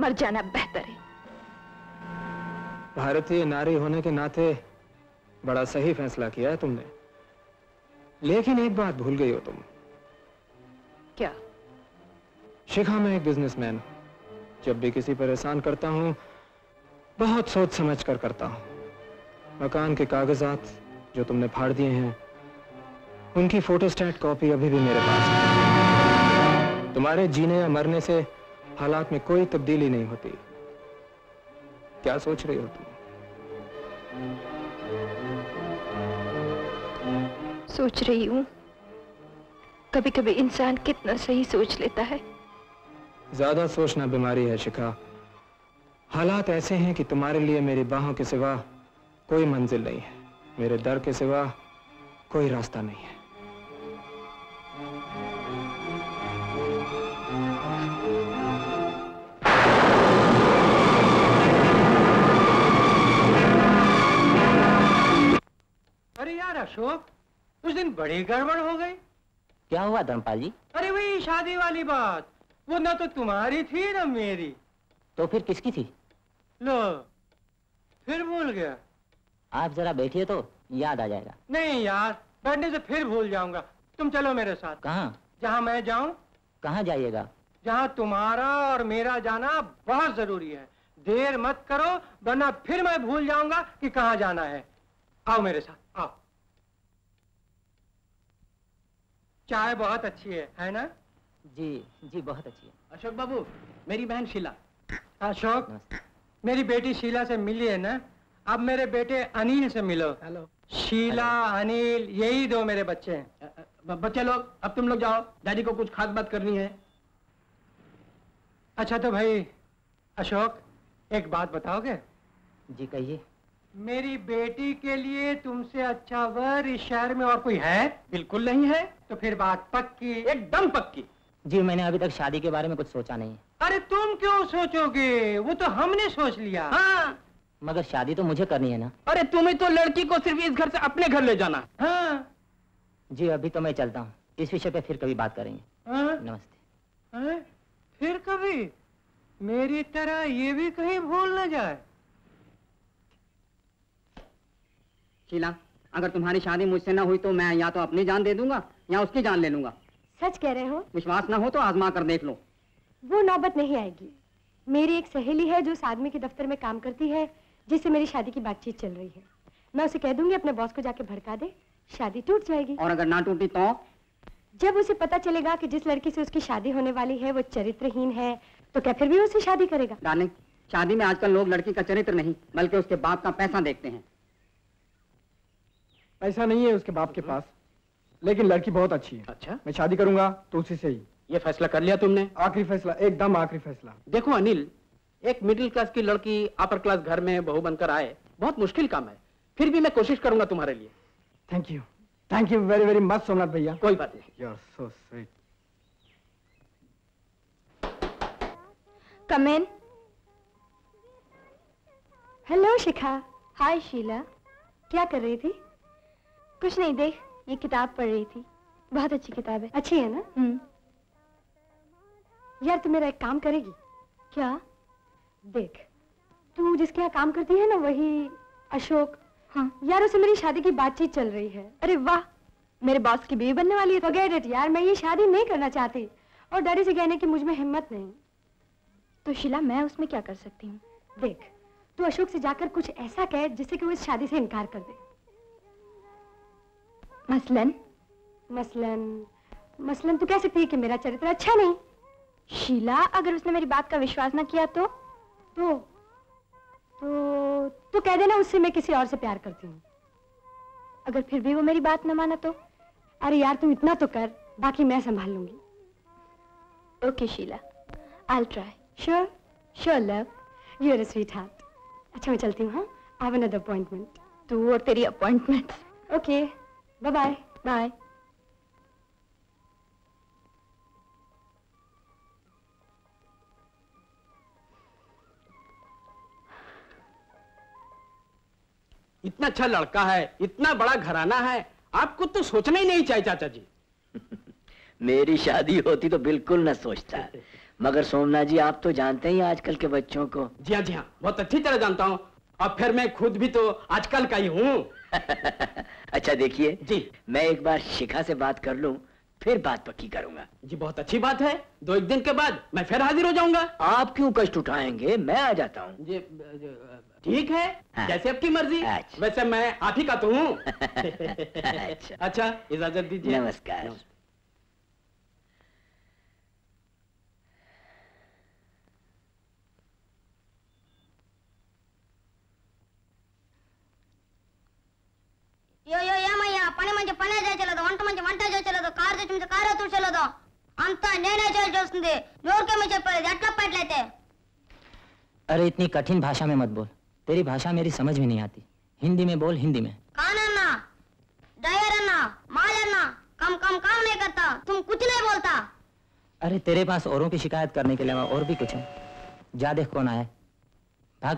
मर जाना बेहतर है। भारतीय नारी होने के नाते बड़ा सही फैसला किया है तुमने। लेकिन एक बात भूल गई हो तुम। क्या? शिखा मैं एक बिजनेसमैन हूँ जब भी किसी पर एहसान करता हूँ, बहुत सोच समझ कर करता हूँ। मकान के कागजात जो तुमने फाड़ दिए हैं, उनकी फोटोस्टैट कॉपी अभी भी मेरे पास है। तुम्हारे जीने या मरने से हालात में कोई तब्दीली नहीं होती। क्या सोच रही हो तुम? सोच रही हूँ। कभी कभी इंसान कितना सही सोच लेता है। ज़्यादा सोचना बीमारी है शिखा। हालात ऐसे हैं कि तुम्हारे लिए मेरी बाहों के सिवा कोई मंजिल नहीं है। मेरे दर के सिवा कोई रास्ता नहीं है। अरे यार अशोक उस दिन बड़ी गड़बड़ हो गई। क्या हुआ धर्मपाल जी? अरे वही शादी वाली बात। वो ना तो तुम्हारी थी ना मेरी। तो फिर किसकी थी? लो फिर भूल गया। आप जरा बैठिए तो याद आ जाएगा। नहीं यार बैठने से फिर भूल जाऊँगा। तुम चलो मेरे साथ। कहाँ? जहाँ मैं जाऊँ। कहाँ जाइएगा? जहाँ तुम्हारा और मेरा जाना बहुत ज़रूरी है। देर मत करो वरना फिर मैं भूल जाऊँगा कि कहाँ जाना है। आओ मेरे साथ आओ। चाय बहुत अच्छी है है ना? जी जी बहुत अच्छी है। अशोक बाबू मेरी बहन शीला। अशोक मेरी बेटी शीला से मिली है ना? अब मेरे बेटे अनिल से मिलो। हेलो। शीला अनिल यही दो मेरे बच्चे हैं। बच्चे लोग अब तुम लोग जाओ। डैडी को कुछ खास बात करनी है। अच्छा तो भाई अशोक एक बात बताओगे? जी कहिए। मेरी बेटी के लिए तुमसे अच्छा वर इस शहर में और कोई है? बिल्कुल नहीं है। तो फिर बात पक्की एकदम पक्की। जी मैंने अभी तक शादी के बारे में कुछ सोचा नहीं अरे तुम क्यों सोचोगे? वो तो हमने सोच लिया। हाँ। मगर शादी तो मुझे करनी है ना। अरे तुम्हें तो लड़की को सिर्फ़ इस घर से अपने घर ले जाना। हाँ। जी अभी तो मैं चलता हूँ। इस विषय पे फिर कभी बात करेंगे। हाँ? नमस्ते। हैं? फिर कभी? मेरी तरह ये भी कहीं भूल ना जाए। शीला अगर तुम्हारी शादी मुझसे ना हुई तो मैं या तो अपनी जान दे दूँगा या उसकी जान ले लूँगा। सच कह रहे हो? विश्वास ना हो तो आजमा कर देख लो। वो नौबत नहीं आएगी। मेरी एक सहेली है जो उस आदमी के दफ्तर में काम करती है जिससे मेरी शादी की बातचीत चल रही है। मैं उसे कह दूँगी अपने बॉस को जाके भड़का दे शादी टूट जाएगी। और अगर ना टूटी तो? जब उसे पता चलेगा कि जिस लड़की से उसकी शादी होने वाली है वो चरित्रहीन है तो क्या फिर भी उससे शादी करेगा? डार्लिंग शादी में आजकल लोग लड़की का चरित्र नहीं बल्कि उसके बाप का पैसा देखते हैं। पैसा नहीं है उसके बाप के पास। लेकिन लड़की बहुत अच्छी है। अच्छा? मैं शादी करूँगा तो उसी से ही। ये फैसला कर लिया तुमने? आखिरी फैसला एकदम आखिरी फैसला। देखो अनिल एक मिडिल क्लास की लड़की अपर क्लास घर में बहू बनकर आए बहुत मुश्किल काम है। फिर भी मैं कोशिश करूँगा तुम्हारे लिए। Thank you thank you very very much Somnath भैया। कोई बात नहीं। You are so sweet come in hello Shikha hi Sheela क्या कर रही थी? कुछ नहीं देख। ये किताब पढ़ रही थी। बहुत अच्छी किताब है। अच्छी है ना? हम्म। यार तू मेरा एक काम करेगी। क्या? देख तू जिसके यहाँ काम करती है ना वही अशोक। हाँ। यार उसे मेरी शादी की बातचीत चल रही है। अरे वाह मेरे बॉस की बीवी बनने वाली है तो। Forget यार मैं ये शादी नहीं करना चाहती। और डैडी से कहने की मुझमें हिम्मत नहीं। तो शिला मैं उसमें क्या कर सकती हूँ? देख तू अशोक से जाकर कुछ ऐसा कह जिससे कि वो इस शादी से इनकार कर दे। मसलन? मसलन? मसलन तू कह सकती है कि मेरा चरित्र? अच्छा नहीं। शीला अगर उसने मेरी बात का विश्वास ना किया तो? तो? तो तू कह देना उससे मैं किसी और से प्यार करती हूँ। अगर फिर भी वो मेरी बात न माना तो? अरे यार तुम इतना तो कर बाकी मैं संभाल लूँगी। Okay Sheela. I try sure sure love you are sweetheart अच्छा मैं चलती हूँ हाँ? आई हैव अनदर अपॉइंटमेंट तू और तेरी appointment okay bye bye bye इतना अच्छा लड़का है इतना बड़ा घराना है आपको तो सोचना ही नहीं चाहिए चाचा जी। मेरी शादी होती तो बिल्कुल ना सोचता। मगर सोमनाथ जी आप तो जानते ही आजकल के बच्चों को। जी हाँ जी हाँ बहुत अच्छी तरह जानता हूँ। और फिर मैं खुद भी तो आजकल का ही हूँ। अच्छा देखिए जी। मैं एक बार शिखा से बात कर लूँ फिर बात पक्की करूँगा। जी बहुत अच्छी बात है। दो एक दिन के बाद मैं फिर हाजिर हो जाऊँगा। आप क्यों कष्ट उठाएँगे? मैं आ जाता हूँ। ठीक है। हाँ। जैसे आपकी मर्ज़ी। अच्छा। वैसे मैं आप ही का तो हूँ। अच्छा। अच्छा इजाज़त दीजिए। नमस्कार। అయ్యో ఏమయ్యా పని మంచి పనే చేయలేదు వంట మంచి వంట చేయలేదు కారు తెచ్చి మంచి కారే తుడిచలేదు అంతా నేనే చేయాల్సి వస్తుంది ఎవరికేమో చెప్పలేదు ఎట్లా పట్లయితే अरे इतनी कठिन भाषा में मत बोल तेरी भाषा मेरी समझ में नहीं आती हिंदी में बोल हिंदी में कानन्ना ड्राइवर अन्ना माल अन्ना कम कम काम नहीं करता तुम कुछ नहीं बोलता अरे तेरे पास औरों की शिकायत करने के अलावा और भी कुछ है जा देख कौन आया है। भाग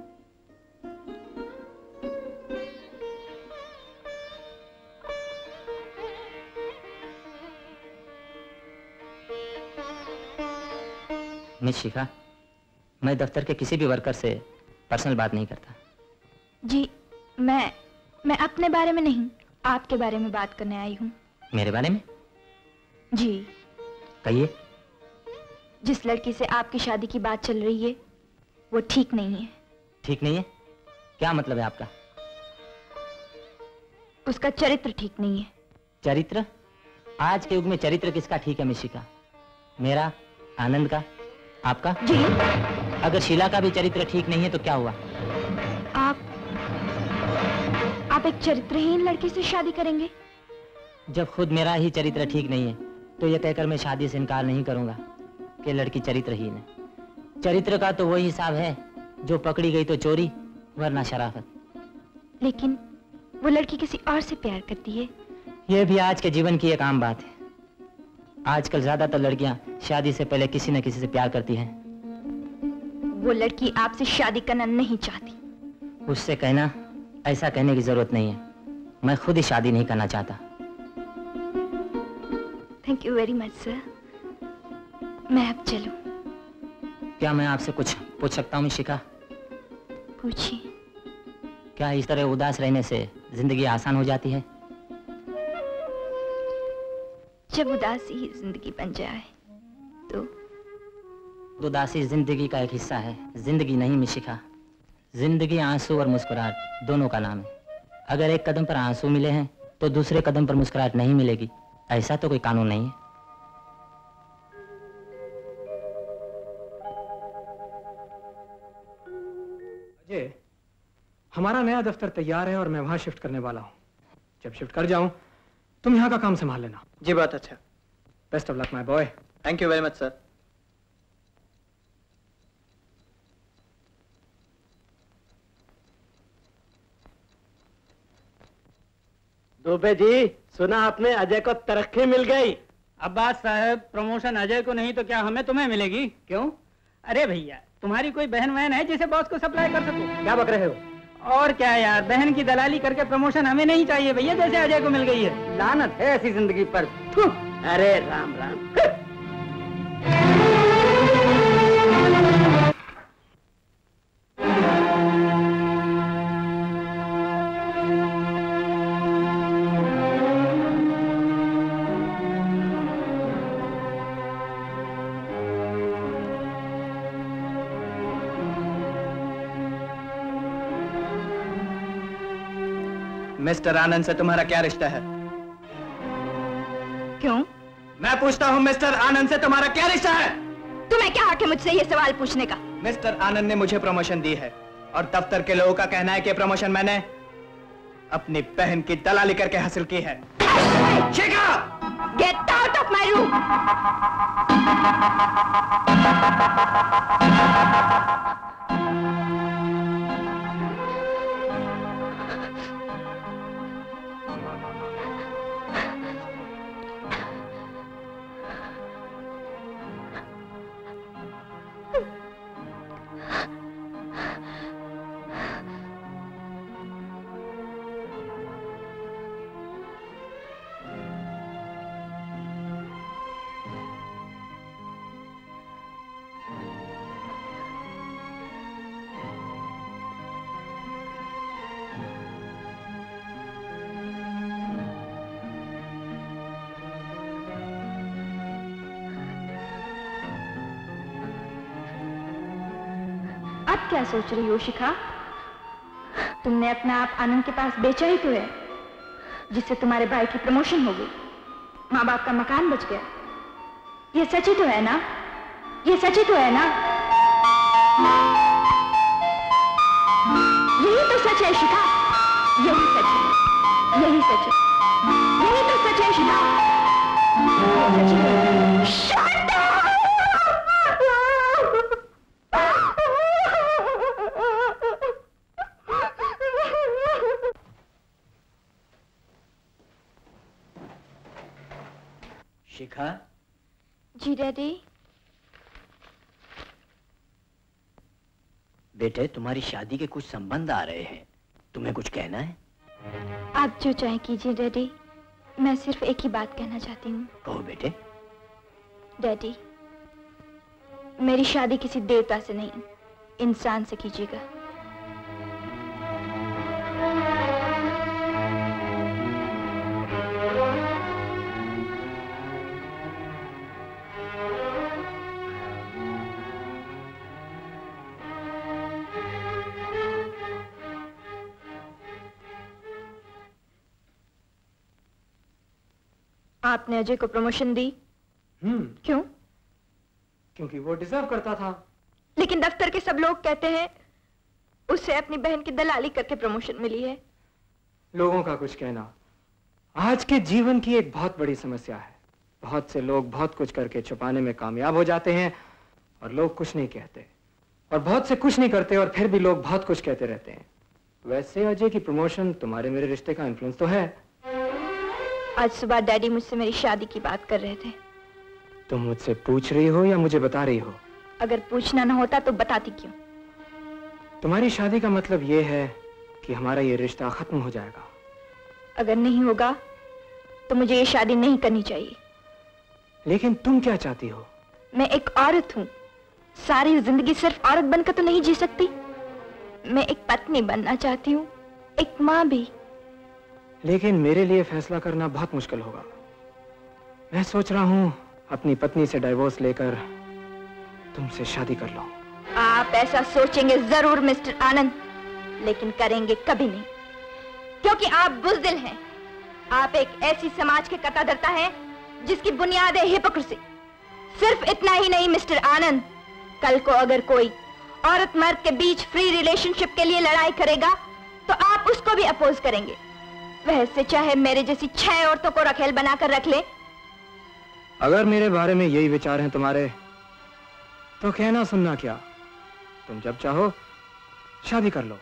मिस शिखा मैं दफ्तर के किसी भी वर्कर से पर्सनल बात नहीं करता। जी मैं मैं अपने बारे में नहीं आपके बारे में बात करने आई हूँ। मेरे बारे में? जी। कहिए। जिस लड़की से आपकी शादी की बात चल रही है वो ठीक नहीं है। ठीक नहीं है? क्या मतलब है आपका? उसका चरित्र ठीक नहीं है। चरित्र? आज के युग में चरित्र किसका ठीक है मिशिका मेरा आनंद का? आपका? जी। अगर शीला का भी चरित्र ठीक नहीं है तो क्या हुआ? आप आप एक चरित्रहीन लड़की से शादी करेंगे? जब खुद मेरा ही चरित्र ठीक नहीं है तो यह कहकर मैं शादी से इनकार नहीं करूँगा कि लड़की चरित्रहीन है। चरित्र का तो वही हिसाब है जो पकड़ी गई तो चोरी वरना शराफत। लेकिन वो लड़की किसी और से प्यार करती है? यह भी आज के जीवन की एक आम बात है। आजकल ज़्यादातर लड़कियाँ शादी से पहले किसी न किसी से प्यार करती हैं। वो लड़की आपसे शादी करना नहीं चाहती। उससे कहना ऐसा कहने की ज़रूरत नहीं है। मैं खुद ही शादी नहीं करना चाहता। Thank you very much sir मैं अब चलूँ। क्या मैं आपसे कुछ पूछ सकता हूँ शिखा पूछिए। क्या इस तरह उदास रहने से ज़िंदगी आसान हो जाती है? जब उदासी ही ज़िंदगी बन जाए तो? उदासी ज़िंदगी का एक हिस्सा है। ज़िंदगी नहीं मिशिखा। ज़िंदगी आँसू और मुस्कुराहट दोनों का नाम है। अगर एक कदम पर आँसू मिले हैं तो दूसरे कदम पर मुस्कुराहट नहीं मिलेगी। ऐसा तो कोई कानून नहीं है। अजय हमारा नया दफ्तर तैयार है और मैं वहाँ शिफ्ट करने वाला हूँ। जब शिफ्ट कर जाऊँ तुम यहाँ का काम संभाल लेना। जी बात अच्छा। Best of luck my boy thank you very much sir Dubey ji सुना आपने अजय को तरक्की मिल गई। अब्बास साहब प्रमोशन अजय को नहीं तो क्या हमें तुम्हें मिलेगी? क्यों? अरे भैया तुम्हारी कोई बहन वहन है जिसे बॉस को सप्लाई कर सको? क्या बक रहे हो? और क्या यार, बहन की दलाली करके प्रमोशन हमें नहीं चाहिए, भैया, जैसे अजय को मिल गई है। लानत है ऐसी ज़िंदगी पर। अरे राम राम। मिस्टर आनंद से तुम्हारा क्या रिश्ता है? क्यों? मैं पूछता हूँ मिस्टर आनंद से तुम्हारा क्या रिश्ता है? तुम्हें क्या हक है मुझसे ये सवाल पूछने का? मिस्टर आनंद ने मुझे प्रमोशन दी है और दफ्तर के लोगों का कहना है कि प्रमोशन मैंने अपनी बहन की दलाली करके हासिल की है। Shikha get out of my room अब क्या सोच रही हो, शिखा? तुमने अपना आप आनंद के पास बेचा ही तो है, जिससे तुम्हारे भाई की प्रमोशन हो गई। माँ बाप का मकान बच गया। ये सच ही तो है ना? ये सच ही तो है ना? यही तो सच है, शिखा। यही सच है। यही सच है। यही तो सच है, शिखा। सच है Shut up! शिखा जी डैडी बेटे तुम्हारी शादी के कुछ संबंध आ रहे हैं। तुम्हें कुछ कहना है? आप जो चाहे कीजिए डैडी। मैं सिर्फ़ एक ही बात कहना चाहती हूँ। कहो बेटे। डैडी मेरी शादी किसी देवता से नहीं। इंसान से कीजिएगा। आपने अजय को प्रमोशन दी। हम्म। क्यों? क्योंकि वो डिजर्व करता था। लेकिन दफ्तर के सब लोग कहते हैं उसे अपनी बहन की दलाली करके प्रमोशन मिली है। लोगों का कुछ कहना। आज के जीवन की एक बहुत बड़ी समस्या है। बहुत से लोग बहुत कुछ करके छुपाने में कामयाब हो जाते हैं और लोग कुछ नहीं कहते। और बहुत से कुछ नहीं करते और फिर भी लोग बहुत कुछ कहते रहते हैं। वैसे अजय की प्रमोशन तुम्हारे मेरे रिश्ते का इन्फ्लुएंस तो है। आज सुबह डैडी मुझसे मेरी शादी की बात कर रहे थे। तुम मुझसे पूछ रही हो या मुझे बता रही हो? अगर पूछना ना होता तो बताती क्यों? तुम्हारी शादी का मतलब ये है कि हमारा ये रिश्ता खत्म हो जाएगा। अगर नहीं होगा तो मुझे ये शादी नहीं करनी चाहिए। लेकिन तुम क्या चाहती हो? मैं एक औरत हूँ। सारी ज़िंदगी सिर्फ़ औरत बनकर तो नहीं जी सकती। मैं एक पत्नी बनना चाहती हूँ। एक माँ भी। लेकिन मेरे लिए फैसला करना बहुत मुश्किल होगा। मैं सोच रहा हूँ, अपनी पत्नी से डाइवोर्स लेकर तुमसे शादी कर लो। आप ऐसा सोचेंगे ज़रूर, मिस्टर आनंद, लेकिन करेंगे कभी नहीं। क्योंकि आप बुजदिल हैं। आप एक ऐसी समाज के कतादरता हैं, जिसकी बुनियाद है हिपोक्रेसी सिर्फ़ इतना ही नहीं, मिस्टर आनंद, कल को अगर कोई औरत मर्द के बीच फ्री रिलेशनशिप के लिए लड़ाई करेगा तो आप उसको भी अपोज करेंगे। वैसे चाहे मेरे जैसी छह औरतों को रखेल बनाकर रख ले। अगर मेरे बारे में यही विचार हैं तुम्हारे तो कहना सुनना क्या? तुम जब चाहो शादी कर लो।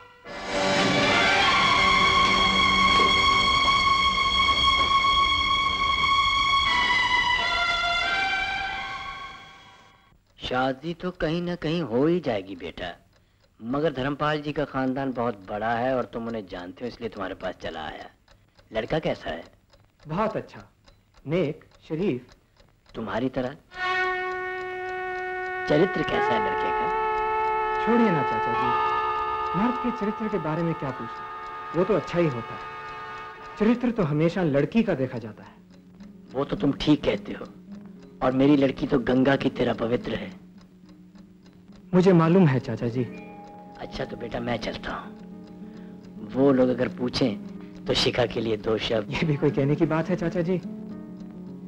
शादी तो कहीं ना कहीं हो ही जाएगी बेटा। मगर धर्मपाल जी का खानदान बहुत बड़ा है और तुम उन्हें जानते हो इसलिए तुम्हारे पास चला आया। लड़का कैसा है? बहुत अच्छा। नेक शरीफ। तुम्हारी तरह? चरित्र कैसा है लड़के का? छोड़िए ना चाचा जी। मर्द के चरित्र के बारे में क्या पूछना वो तो अच्छा ही होता है। चरित्र तो हमेशा लड़की का देखा जाता है। वो तो तुम ठीक कहते हो। और मेरी लड़की तो गंगा की तरह पवित्र है। मुझे मालूम है चाचा जी। अच्छा तो बेटा मैं चलता हूँ। वो लोग अगर पूछें तो शिखा के लिए दो शब्द। ये भी कोई कहने की बात है चाचा जी?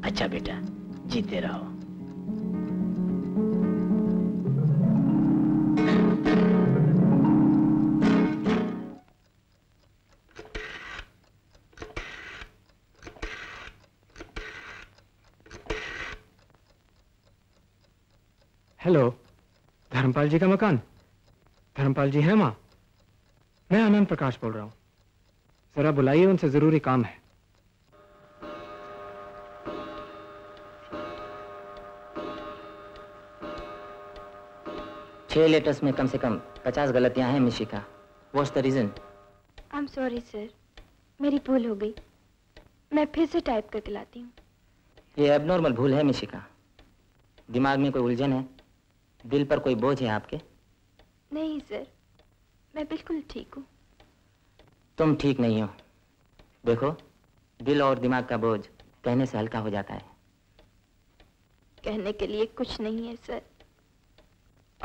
अच्छा बेटा जीते रहो। हेलो धर्मपाल जी का मकान? धर्मपाल जी है माँ मैं आनंद प्रकाश बोल रहा हूँ। जरा बुलाइए उनसे ज़रूरी काम है। छह लेटर्स में कम से कम पचास गलतियाँ हैं Mishika what's the reason I am sorry sir मेरी भूल हो गई। मैं फिर से टाइप करके लाती हूँ। ये एबनॉर्मल भूल है मिशिका दिमाग में कोई उलझन है? दिल पर कोई बोझ है आपके? नहीं सर मैं बिल्कुल ठीक हूँ। तुम ठीक नहीं हो। देखो, दिल और दिमाग का बोझ कहने से हल्का हो जाता है। कहने के लिए कुछ नहीं है, सर।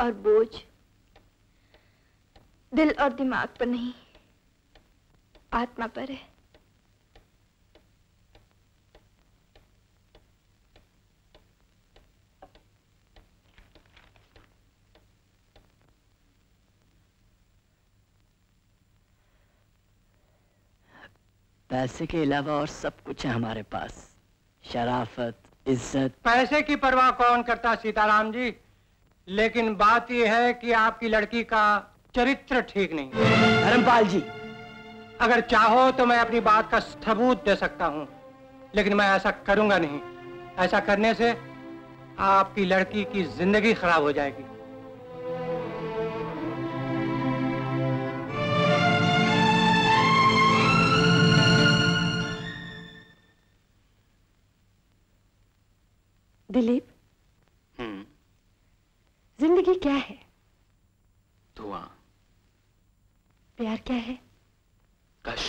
और बोझ दिल और दिमाग पर नहीं, आत्मा पर है। पैसे के अलावा और सब कुछ है हमारे पास। शराफत इज़्ज़त। पैसे की परवाह कौन करता सीताराम जी? लेकिन बात यह है कि आपकी लड़की का चरित्र ठीक नहीं धर्मपाल जी। अगर चाहो तो मैं अपनी बात का सबूत दे सकता हूँ लेकिन मैं ऐसा करूँगा नहीं। ऐसा करने से आपकी लड़की की ज़िंदगी खराब हो जाएगी। दिलीप हम्म। ज़िंदगी क्या है? धुआँ। प्यार क्या है? कश।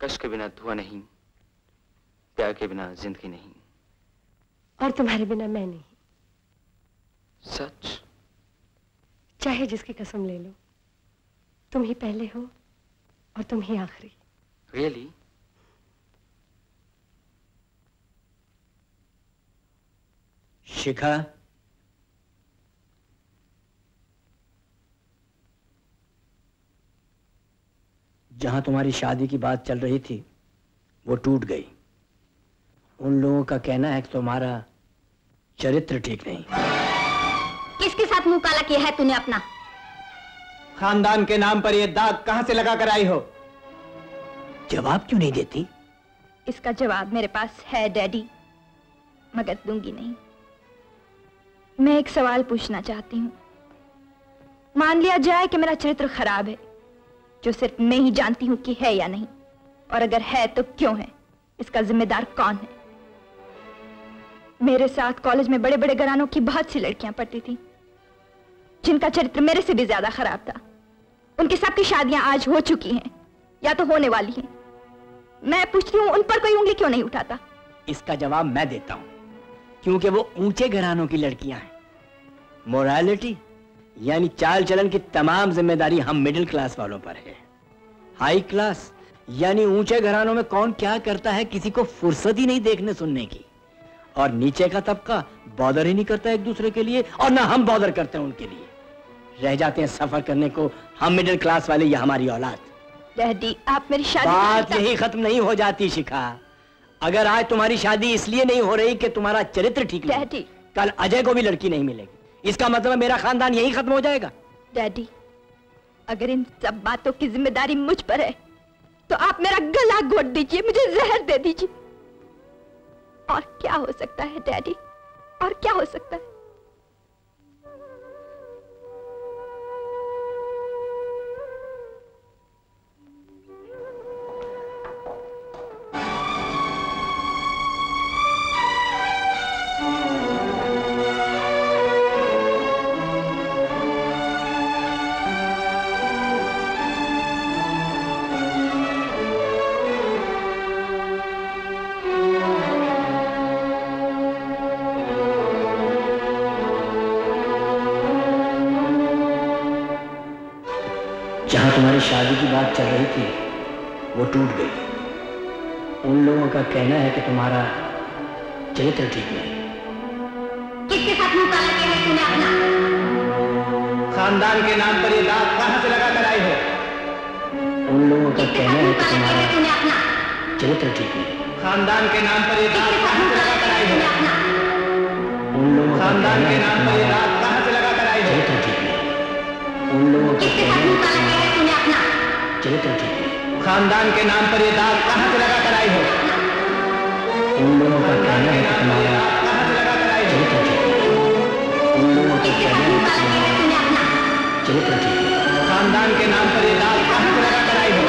कश के बिना धुआँ नहीं प्यार के बिना ज़िंदगी नहीं। और तुम्हारे बिना मैं नहीं। सच? चाहे जिसकी कसम ले लो तुम ही पहले हो और तुम ही आखिरी। रियली शिखा? जहाँ तुम्हारी शादी की बात चल रही थी वो टूट गई। उन लोगों का कहना है कि तुम्हारा चरित्र ठीक नहीं। किसके साथ मुँह काला किया है तूने अपना? खानदान के नाम पर ये दाग कहाँ से लगा कर आई हो? जवाब क्यों नहीं देती? इसका जवाब मेरे पास है डैडी। मगर दूँगी नहीं। मैं एक सवाल पूछना चाहती हूँ। मान लिया जाए कि मेरा चरित्र खराब है, जो सिर्फ़ मैं ही जानती हूँ कि है या नहीं, और अगर है तो क्यों है? इसका जिम्मेदार कौन है? मेरे साथ कॉलेज में बड़े बड़े घरानों की बहुत सी लड़कियाँ पढ़ती थी, जिनका चरित्र मेरे से भी ज़्यादा खराब था। उनकी सबकी शादियाँ आज हो चुकी हैं, या तो होने वाली हैं। मैं पूछती हूँ, उन पर कोई उंगली क्यों नहीं उठाता? इसका जवाब मैं देता हूँ। क्योंकि वो ऊँचे घरानों की लड़कियाँ हैं। मोरालिटी यानी चाल चलन की तमाम ज़िम्मेदारी हम मिडिल क्लास वालों पर है। हाई क्लास यानी ऊँचे घरानों में कौन क्या करता है किसी को फुर्सत ही नहीं देखने सुनने की। और नीचे का तबका बॉदर ही नहीं करता एक दूसरे के लिए और ना हम बॉदर करते हैं उनके लिए। रह जाते हैं सफ़र करने को हम मिडिल क्लास वाले या हमारी औलाद। डैडी आप मेरी शादी बात यही खत्म नहीं हो जाती शिखा। अगर आज तुम्हारी शादी इसलिए नहीं हो रही कि तुम्हारा चरित्र ठीक है डैडी। कल अजय को भी लड़की नहीं मिलेगी। इसका मतलब मेरा खानदान यही खत्म हो जाएगा। डैडी अगर इन सब बातों की ज़िम्मेदारी मुझ पर है तो आप मेरा गला घोट दीजिए मुझे जहर दे दीजिए। और क्या हो सकता है डैडी? और क्या हो सकता है? टूट गई। उन लोगों का कहना है कि तुम्हारा चरित्र ठीक नहीं। किसके साथ मुँह काला किया है तूने अपना? खानदान के नाम पर ये दाग कहाँ से लगा कर आई हो? उन लोगों का कहना है कि तुम्हारा चरित्र ठीक नहीं। खानदान के नाम पर ये दाग कहाँ से लगा कर आई हो? उन लोगों का खानदान कहना के है कि नाम पर ये तुम्हारा दाग कहाँ से लगा आई हो? चरित्र ठीक नहीं। उन लोगों का कहना है कि तुम्हारा चरित्र ठीक नहीं। खानदान के नाम पर ये दाग कहाँ से लगा कर आई हो? उन लोगों का कहना है कि तुम्हारा चरित्र ठीक नहीं उन लोगों का कहना है कि तुम्हारा चरित्र खानदान के नाम पर ये दाग कहाँ से लगा कर आई हो?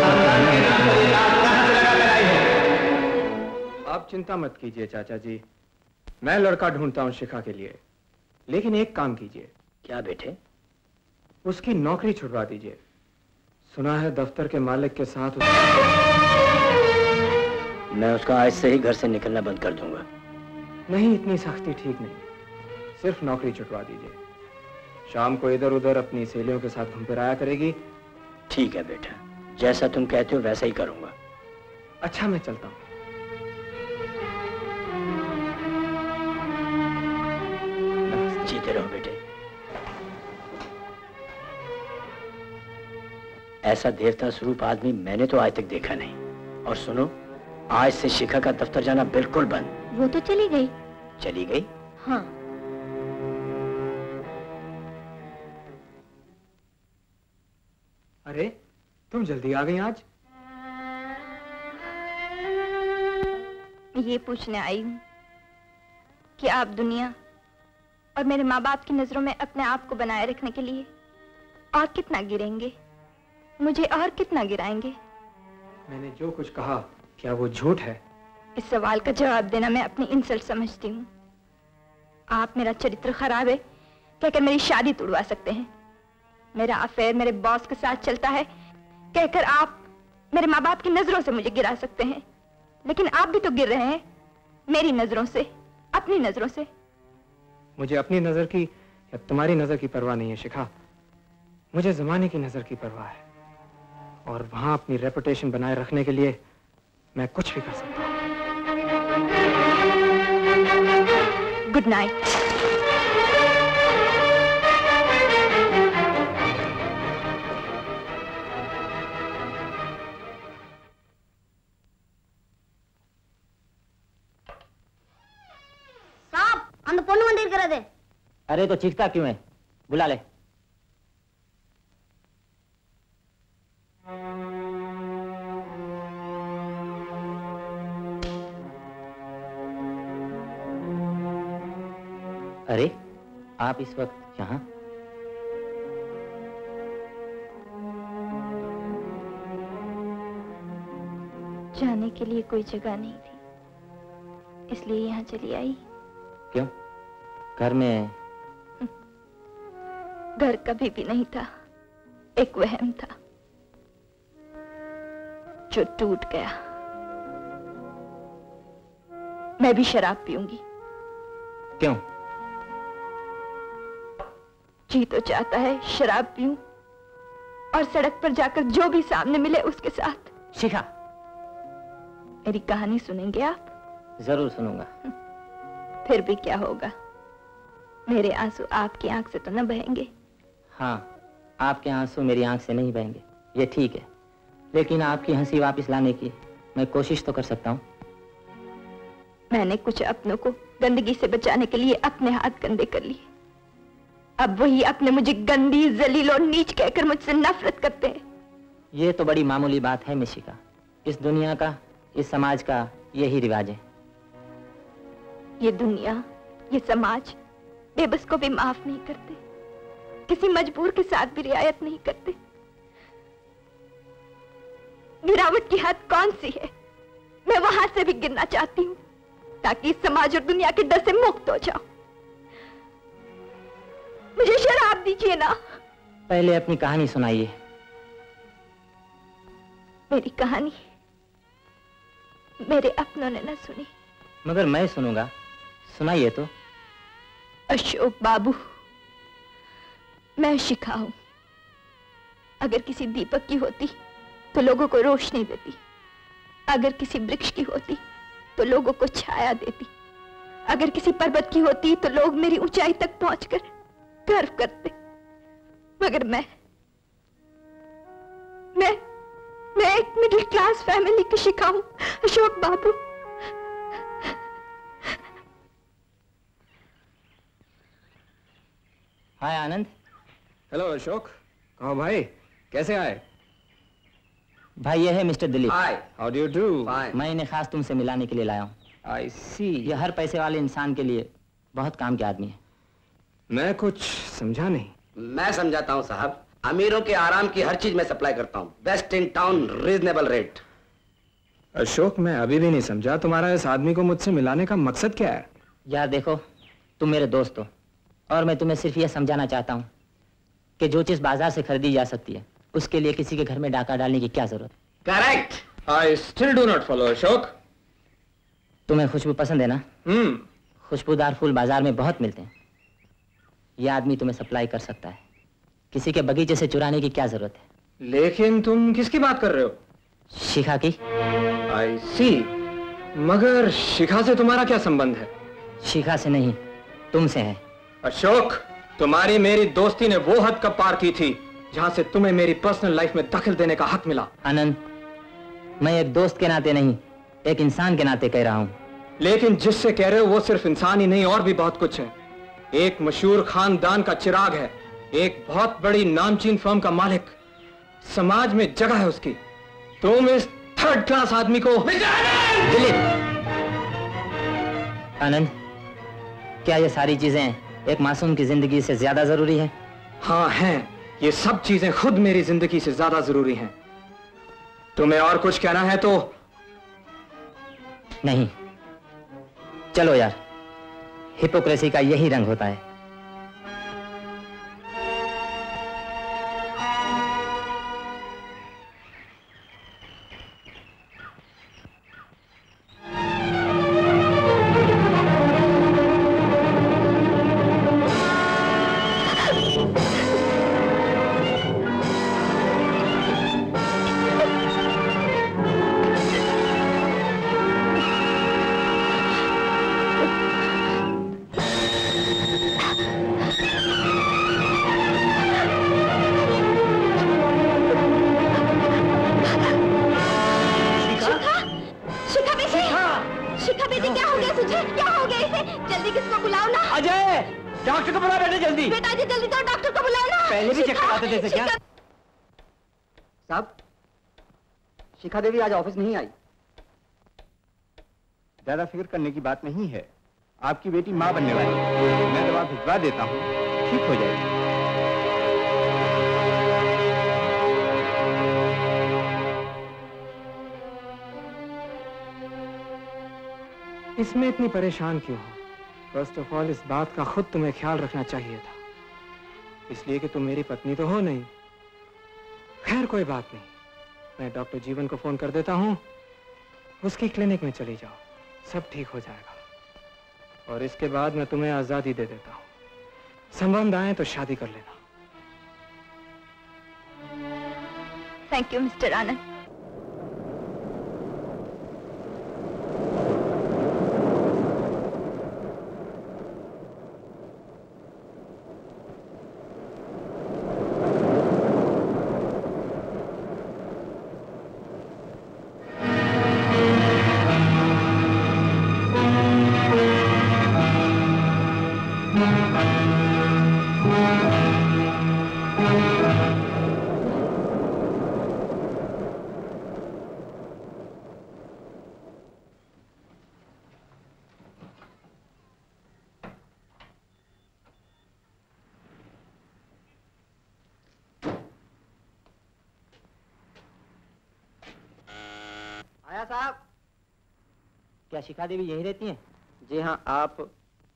खानदान के नाम पर ये दाग कहाँ से लगा कर आई हो? आप चिंता मत कीजिए चाचा जी। मैं लड़का ढूंढता हूँ शिखा के लिए। लेकिन एक काम कीजिए। क्या बेटे? उसकी नौकरी छुड़वा दीजिए। सुना है दफ्तर के मालिक के साथ मैं उसका आज से ही घर से निकलना बंद कर दूँगा। नहीं इतनी सख्ती ठीक नहीं। सिर्फ़ नौकरी छुटवा दीजिए। शाम को इधर उधर अपनी सहेलियों के साथ घूम फिराया करेगी। ठीक है बेटा। जैसा तुम कहते हो वैसा ही करूँगा। अच्छा मैं चलता हूँ। जीते रहो बेटे। ऐसा देवता स्वरूप आदमी मैंने तो आज तक देखा नहीं। और सुनो आज से शिखा का दफ्तर जाना बिल्कुल बंद। वो तो चली गई। चली गई? हाँ। अरे तुम जल्दी आ गई आज? ये पूछने आई हूँ कि आप दुनिया और मेरे माँ बाप की नज़रों में अपने आप को बनाए रखने के लिए और कितना गिरेंगे? मुझे और कितना गिराएँगे? मैंने जो कुछ कहा क्या वो झूठ है? इस सवाल का जवाब देना मैं अपनी इंसल्ट समझती हूँ। आप मेरा चरित्र खराब है कहकर मेरी शादी तुड़वा सकते हैं। मेरा अफेयर मेरे बॉस के साथ चलता है कहकर आप मेरे माँ बाप की नज़रों से मुझे गिरा सकते हैं। लेकिन आप भी तो गिर रहे हैं मेरी नज़रों से अपनी नज़रों से। मुझे अपनी नज़र की या तुम्हारी नज़र की परवाह नहीं है शिखा। मुझे जमाने की नज़र की परवाह है। और वहाँ अपनी रेपुटेशन बनाए रखने के लिए मैं कुछ भी कर सकता गुड नाइट अरे तो चीखता क्यों है? बुला ले। अरे आप इस वक्त यहाँ? जाने के लिए कोई जगह नहीं थी इसलिए यहाँ चली आई। क्यों? घर में घर कभी भी नहीं था एक वहम था। जो टूट गया। मैं भी शराब पीऊँगी। क्यों? जी तो चाहता है शराब पीऊं और सड़क पर जाकर जो भी सामने मिले उसके साथ। शिखा। मेरी कहानी सुनेंगे आप? ज़रूर सुनूँगा। फिर भी क्या होगा? मेरे आँसू आपकी आँख से तो न बहेंगे। हाँ आपके आँसू मेरी आँख से नहीं बहेंगे। ये ठीक है। लेकिन आपकी हँसी वापस लाने की मैं कोशिश तो कर सकता हूँ। मैंने कुछ अपनों को गंदगी से बचाने के लिए अपने हाथ गंदे कर लिए। अब वही अपने मुझे गंदी जलील और नीच कहकर मुझसे नफरत करते हैं। ये तो बड़ी मामूली बात है मिशिका। इस दुनिया का इस समाज का यही रिवाज है। ये दुनिया ये समाज बेबस को भी माफ़ नहीं करते। किसी मजबूर के साथ भी रियायत नहीं करते। गिरावट की हद कौन सी है? मैं वहाँ से भी गिरना चाहती हूँ ताकि समाज और दुनिया के डर से मुक्त हो जाऊँ। मुझे शराब दीजिए ना। पहले अपनी कहानी सुनाइए। मेरी कहानी मेरे अपनों ने ना सुनी। मगर मैं सुनूँगा। सुनाइए तो। अशोक बाबू मैं शिखा हूँ अगर किसी दीपक की होती तो लोगों को रोशनी देती। अगर किसी वृक्ष की होती तो लोगों को छाया देती। अगर किसी पर्वत की होती तो लोग मेरी ऊंचाई तक पहुंचकर गर्व करते। मगर मैं मैं मैं एक मिडिल क्लास फैमिली की शिखा हूँ अशोक बाबू। हाय आनंद। हेलो अशोक। कहो भाई? कैसे आए? भाई ये है mister Dilip. Hi how do you do मैं इन्हें खास तुमसे मिलाने के लिए लाया हूँ। आई सी ये हर पैसे वाले इंसान के लिए बहुत काम के आदमी है। मैं कुछ समझा नहीं। मैं समझाता हूँ साहब। अमीरों के आराम की हर चीज़ मैं सप्लाई करता हूँ। Best in town reasonable rate Ashok मैं अभी भी नहीं समझा तुम्हारा इस आदमी को मुझसे मिलाने का मकसद क्या है? यार देखो तुम मेरे दोस्त हो और मैं तुम्हें सिर्फ़ यह समझाना चाहता हूँ कि जो चीज़ बाज़ार से खरीदी जा सकती है उसके लिए किसी के घर में डाका डालने की क्या ज़रूरत? Correct I still do not follow Ashok तुम्हें खुशबू पसंद है ना? हम्म खुशबूदार फूल बाज़ार में बहुत मिलते हैं। यह आदमी तुम्हें सप्लाई कर सकता है। किसी के बगीचे से चुराने की क्या ज़रूरत है? लेकिन तुम किसकी बात कर रहे हो? शिखा की। आई सी मगर शिखा से तुम्हारा क्या संबंध है? शिखा से नहीं तुमसे है। अशोक तुम्हारी मेरी दोस्ती ने वो हद कब पार की थी? जहाँ से तुम्हें मेरी पर्सनल लाइफ में दखल देने का हक मिला। आनंद मैं एक दोस्त के नाते नहीं एक इंसान के नाते कह रहा हूँ। लेकिन जिससे कह रहे हो वो सिर्फ़ इंसान ही नहीं और भी बहुत कुछ है। एक मशहूर खानदान का चिराग है एक बहुत बड़ी नामचीन फर्म का मालिक। समाज में जगह है उसकी। तुम इस थर्ड क्लास आदमी को दिलीप! आनंद क्या ये सारी चीज़ें एक मासूम की ज़िंदगी से ज़्यादा ज़रूरी है? हाँ हैं। ये सब चीज़ें खुद मेरी ज़िंदगी से ज़्यादा ज़रूरी हैं। तुम्हें और कुछ कहना है तो नहीं। चलो यार हिपोक्रेसी का यही रंग होता है। शिखा देवी आज ऑफ़िस नहीं आई। ज़्यादा फ़िक्र करने की बात नहीं है। आपकी बेटी माँ बनने वाली है। मैं दवा भिजवा देता हूँ। ठीक हो जाएगी। इसमें इतनी परेशान क्यों हो? फ़र्स्ट ऑफ़ ऑल इस बात का खुद तुम्हें ख्याल रखना चाहिए था। इसलिए कि तुम मेरी पत्नी तो हो नहीं। खैर कोई बात नहीं। मैं डॉक्टर जीवन को फ़ोन कर देता हूँ। उसकी क्लिनिक में चली जाओ। सब ठीक हो जाएगा। और इसके बाद मैं तुम्हें आज़ादी दे देता हूँ। संबंध आए तो शादी कर लेना। Thank you mister Anand Shikha Devi यही रहती हैं? जी हाँ आप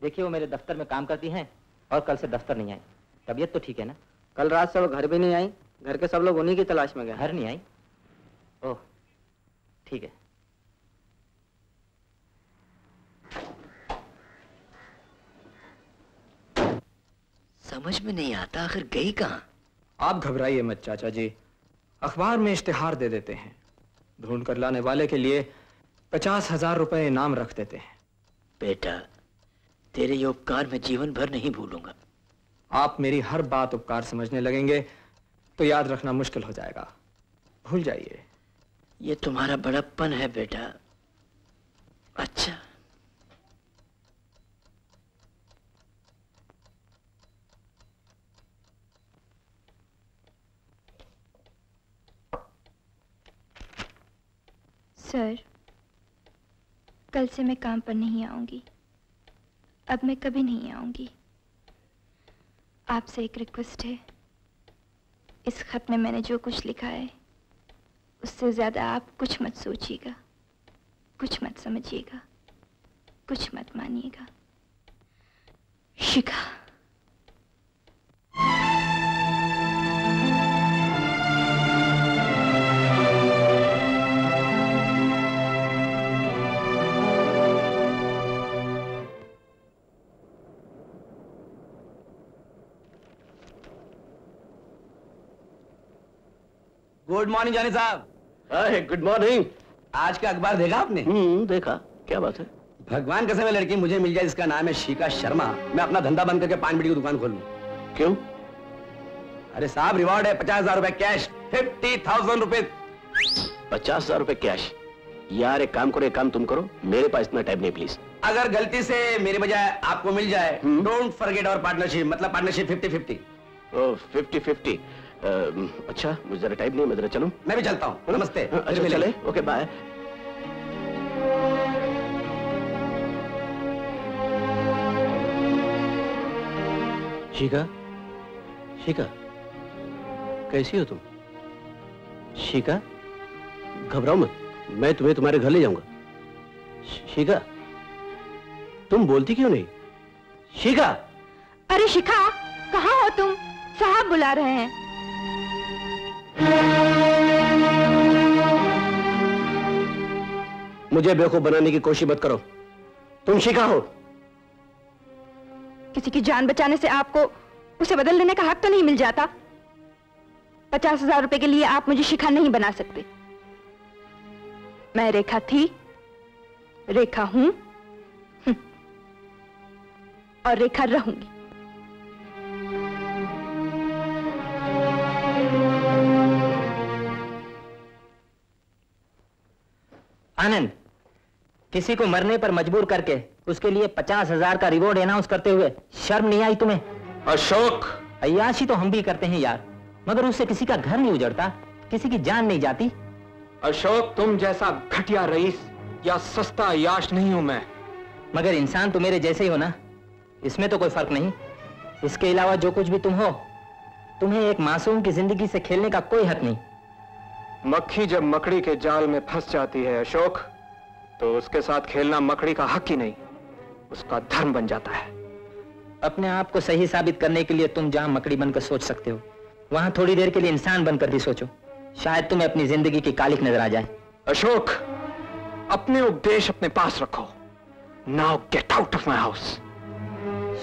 देखिए वो मेरे दफ्तर में काम करती हैं और कल से दफ्तर नहीं आई। तबीयत तो ठीक है ना? कल रात से वो घर भी नहीं आई। घर के सब लोग उन्हीं की तलाश में गए। घर नहीं आई? ओह ठीक है। समझ में नहीं आता आखिर गई कहाँ? आप घबराइए मत चाचा जी। अखबार में इश्तिहार दे देते हैं। ढूंढ कर लाने वाले के लिए पचास हज़ार रुपए इनाम रख देते हैं। बेटा तेरे ये उपकार मैं जीवन भर नहीं भूलूँगा। आप मेरी हर बात उपकार समझने लगेंगे तो याद रखना मुश्किल हो जाएगा। भूल जाइए। ये तुम्हारा बड़प्पन है बेटा। अच्छा। सर कल से मैं काम पर नहीं आऊँगी। अब मैं कभी नहीं आऊँगी। आपसे एक रिक्वेस्ट है। इस खत में मैंने जो कुछ लिखा है, उससे ज़्यादा आप कुछ मत सोचिएगा। कुछ मत समझिएगा। कुछ मत मानिएगा। शिखा। गुड मॉर्निंग जानी साहब। गुड मॉर्निंग आज का अखबार देखा आपने? हम्म देखा। क्या बात है? भगवान कसम है लड़की मुझे मिल जाए जिसका नाम है शीका शर्मा। मैं अपना धंधा बंद करके पान बीड़ी की दुकान खोल लूँ। क्यों? अरे साहब रिवॉर्ड है पचास हज़ार रुपए कैश फिफ्टी थाउज़ेंड रुपए पचास हज़ार रुपए कैश यार एक काम करो एक काम तुम करो। मेरे पास इतना टाइम नहीं प्लीज़ अगर गलती से मेरी बजाय आपको मिल जाए डोंट फॉरगेट आवर पार्टनरशिप मतलब partnership fifty fifty fifty fifty अच्छा मुझे जरा टाइम नहीं मैं जरा चलूँ। मैं भी चलता हूँ। तो नमस्ते। अच्छा चले। ओके बाय शिका शिका कैसी हो तुम? शिका घबराओ मत। मैं तुम्हें तुम्हारे घर ले जाऊँगा। शिका तुम बोलती क्यों नहीं? शिका अरे शिखा कहाँ हो तुम? साहब बुला रहे हैं। मुझे बेवकूफ़ बनाने की कोशिश मत करो। तुम शिका हो। किसी की जान बचाने से आपको उसे बदल लेने का हक तो नहीं मिल जाता। पचास हज़ार रुपए के लिए आप मुझे शिखा नहीं बना सकते। मैं रेखा थी रेखा हूँ हम्म, और रेखा रहूँगी। आनंद किसी को मरने पर मजबूर करके उसके लिए पचास हज़ार का रिवॉर्ड अनाउंस करते हुए शर्म नहीं आई तुम्हें? अशोक। अयाशी तो हम भी करते हैं यार मगर उससे किसी का घर नहीं उजड़ता किसी की जान नहीं जाती। अशोक तुम जैसा घटिया रईस या सस्ता याश नहीं हूँ मैं। मगर इंसान तो मेरे जैसे ही हो ना इसमें तो कोई फ़र्क नहीं। इसके अलावा जो कुछ भी तुम हो तुम्हें एक मासूम की ज़िंदगी से खेलने का कोई हक नहीं। मक्खी जब मकड़ी के जाल में फंस जाती है अशोक तो उसके साथ खेलना मकड़ी का हक ही नहीं। उसका धर्म बन जाता है। अपने आप को सही साबित करने के लिए तुम जहाँ मकड़ी बनकर सोच सकते हो वहाँ थोड़ी देर के लिए इंसान बनकर भी सोचो। शायद तुम्हें अपनी ज़िंदगी की कालिक नज़र आ जाए। अशोक अपने उपदेश अपने पास रखो। Now get out of my house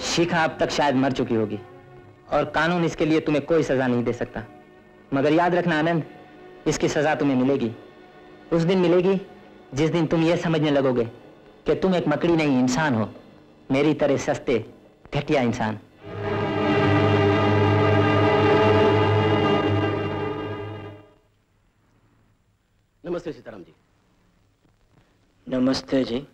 Shikha अब तक शायद मर चुकी होगी और कानून इसके लिए तुम्हें कोई सजा नहीं दे सकता। मगर याद रखना आनंद इसकी सजा तुम्हें मिलेगी। उस दिन मिलेगी जिस दिन तुम यह समझने लगोगे कि तुम एक मकड़ी नहीं इंसान हो। मेरी तरह सस्ते घटिया इंसान। नमस्ते सीताराम जी। नमस्ते जी।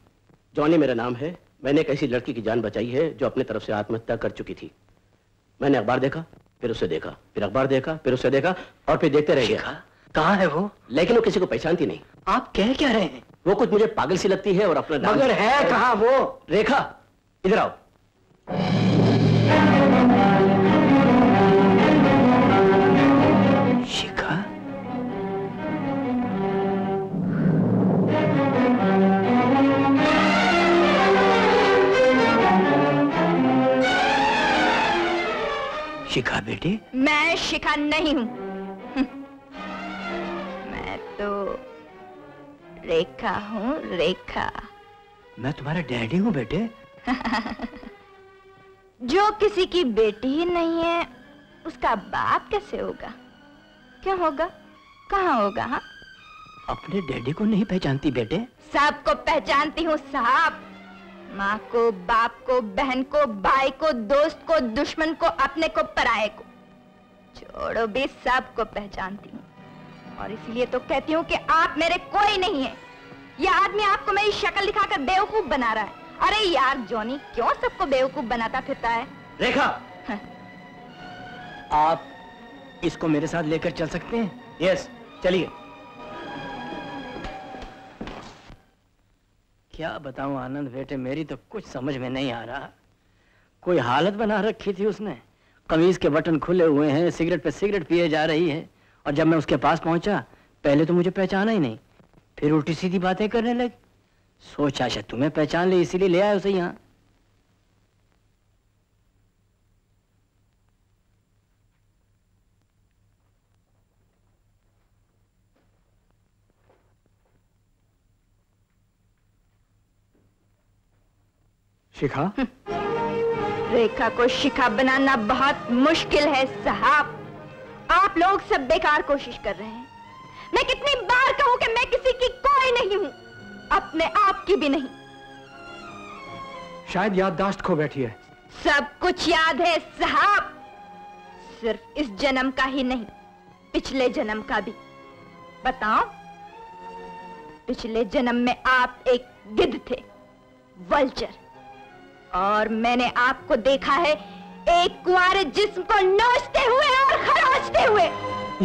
जॉनी मेरा नाम है। मैंने एक ऐसी लड़की की जान बचाई है जो अपनी तरफ़ से आत्महत्या कर चुकी थी। मैंने अखबार देखा फिर उसे देखा फिर अखबार देखा फिर उसे देखा और फिर देखते रह गया। कहाँ है वो? लेकिन वो किसी को पहचानती नहीं। आप कह क्या रहे हैं? वो कुछ मुझे पागल सी लगती है और अपना मगर है कहा वो? रेखा इधर आओ। शिखा? शिखा बेटी? मैं शिखा नहीं हूँ। तो रेखा हूँ रेखा। मैं तुम्हारा डैडी हूँ बेटे। जो किसी की बेटी ही नहीं है उसका बाप कैसे होगा? क्यों होगा? कहाँ होगा हाँ? अपने डैडी को नहीं पहचानती बेटे। सबको पहचानती हूँ साहब। माँ को बाप को बहन को भाई को दोस्त को दुश्मन को अपने को पराये को। छोड़ो भी सबको पहचानती हूँ। और इसलिए तो कहती हूँ कि आप मेरे कोई नहीं है। यह आदमी आपको मेरी शक्ल दिखाकर बेवकूफ़ बना रहा है। अरे यार जॉनी क्यों सबको बेवकूफ़ बनाता फिरता है? रेखा! आप इसको मेरे साथ लेकर चल सकते हैं? यस चलिए। क्या बताऊँ आनंद बेटे मेरी तो कुछ समझ में नहीं आ रहा। कोई हालत बना रखी थी उसने? कमीज के बटन खुले हुए हैं सिगरेट पे सिगरेट पिए जा रही है। और जब मैं उसके पास पहुँचा, पहले तो मुझे पहचाना ही नहीं। फिर उल्टी सीधी बातें करने लगी। सोचा शायद तुम्हें पहचान ले, इसीलिए ले आया उसे यहाँ। शिखा? रेखा को शिखा बनाना बहुत मुश्किल है, साहब। आप लोग सब बेकार कोशिश कर रहे हैं। मैं कितनी बार कहूँ कि मैं किसी की कोई नहीं हूँ अपने आप की भी नहीं। शायद याददाश्त खो बैठी है। सब कुछ याद है साहब। सिर्फ़ इस जन्म का ही नहीं पिछले जन्म का भी। बताओ पिछले जन्म में आप एक गिद्ध थे वल्चर। और मैंने आपको देखा है एक कुंवारे जिस्म को नोचते हुए और खरोचते हुए।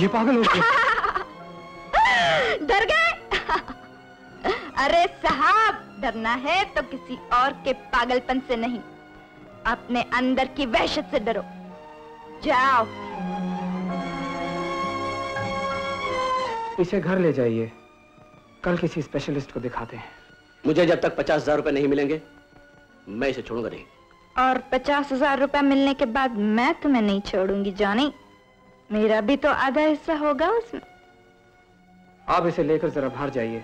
ये पागल हो गया। डर गए? अरे साहब डरना है तो किसी और के पागलपन से नहीं। अपने अंदर की वहशत से डरो। जाओ। इसे घर ले जाइए। कल किसी स्पेशलिस्ट को दिखाते हैं। मुझे जब तक पचास हज़ार रुपए नहीं मिलेंगे मैं इसे छोड़ूँगा नहीं। और पचास हज़ार रुपया मिलने के बाद मैं तुम्हें नहीं छोड़ूँगी जॉनी? मेरा भी तो आधा हिस्सा होगा उसमें। आप इसे लेकर जरा बाहर जाइए।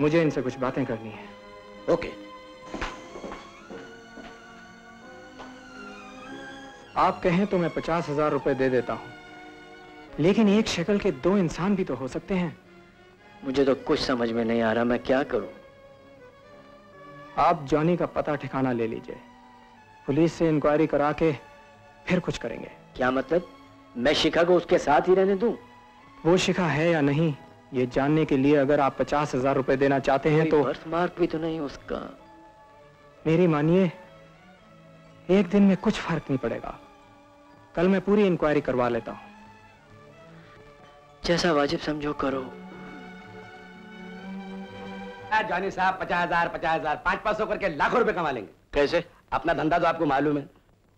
मुझे इनसे कुछ बातें करनी है। ओके। आप कहें तो मैं पचास हज़ार रुपए दे देता हूँ। लेकिन एक शक्ल के दो इंसान भी तो हो सकते हैं। मुझे तो कुछ समझ में नहीं आ रहा मैं क्या करूँ? आप जॉनी का पता ठिकाना ले लीजिए। पुलिस से इंक्वायरी करा के फिर कुछ करेंगे। क्या मतलब? मैं शिखा को उसके साथ ही रहने दूँ? वो शिखा है या नहीं ये जानने के लिए अगर आप पचास हज़ार रुपए देना चाहते हैं तो बर्थ मार्क भी तो नहीं उसका। मेरी मानिए एक दिन में कुछ फ़र्क नहीं पड़ेगा। कल मैं पूरी इंक्वायरी करवा लेता हूँ। जैसा वाजिब समझो करो। जानी साहब पचास हज़ार पचास हज़ार पाँच पाँच सौ करके लाखों रुपए कमा लेंगे। कैसे? अपना धंधा तो आपको मालूम है।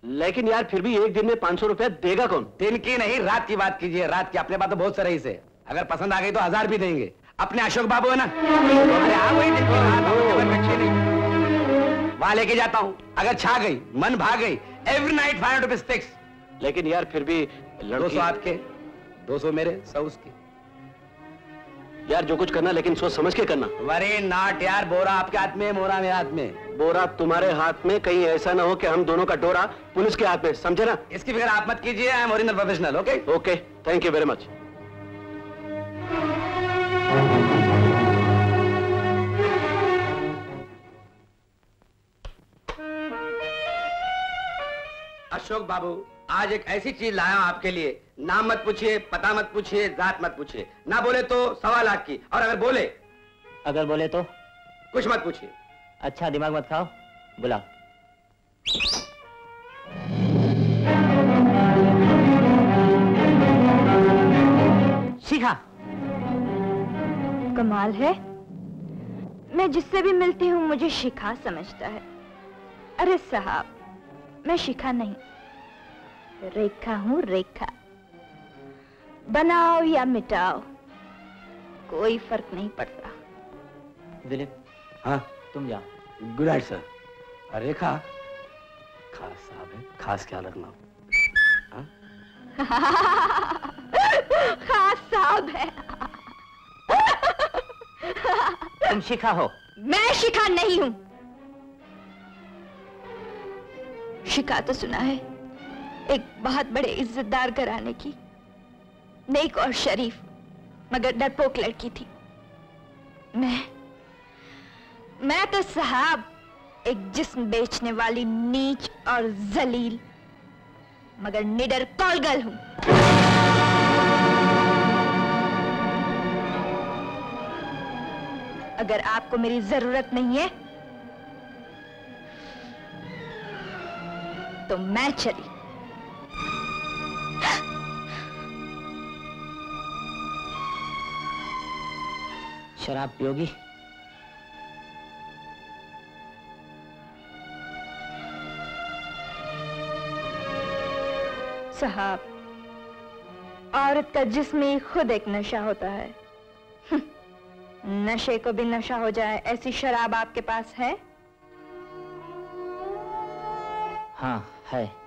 लेकिन यार फिर भी एक दिन में पाँच सौ रुपया देगा कौन? दिन की नहीं, रात की बात कीजिए। रात की अपने पास तो बहुत सारे से अगर पसंद आ गई तो हज़ार भी देंगे। अपने अशोक बाबू है ना? हाँ वही लेके जाता हूँ। अगर छा गई, मन भाग गई every night five rupees fix लेकिन यार फिर भी दो सौ आपके, दो सौ मेरे, सौ उसके। यार जो कुछ करना, लेकिन सोच समझ के करना। वरे नाट यार, बोरा आपके हाथ में, मोरा मेरे हाथ में। बोरा तुम्हारे हाथ में कहीं ऐसा ना हो कि हम दोनों का डोरा पुलिस के हाथ में समझे ना? इसकी फ़िक्र आप मत कीजिए I am original professional okay okay thank you very much Ashok बाबू आज एक ऐसी चीज़ लाया हूँ आपके लिए। नाम मत पूछिए पता मत पूछिए जात मत पूछिए। ना बोले तो सवा लाख की और अगर बोले? अगर बोले तो? कुछ मत पूछिए। अच्छा दिमाग मत खाओ। बुलाओ। शिखा। कमाल है। मैं जिससे भी मिलती हूँ मुझे शिखा समझता है। अरे साहब मैं शिखा नहीं। रेखा हूँ रेखा। बनाओ या मिटाओ कोई फ़र्क नहीं पड़ता। दिलीप हाँ? तुम जाओ। गुड नाइट सर रेखा खास साहब है खास ख्याल रखना। खास साहब है। तुम शिखा हो। मैं शिखा नहीं हूँ। शिका तो सुना है एक बहुत बड़े इज्जतदार घराने की नेक और शरीफ मगर डरपोक लड़की थी। मैं मैं तो साहब एक जिस्म बेचने वाली नीच और जलील, मगर निडर कॉलगल हूँ। अगर आपको मेरी ज़रूरत नहीं है तो मैं चली। शराब पियोगी? साहब, औरत का जिस्म खुद एक नशा होता है। नशे को भी नशा हो जाए, ऐसी शराब आपके पास है? हाँ है।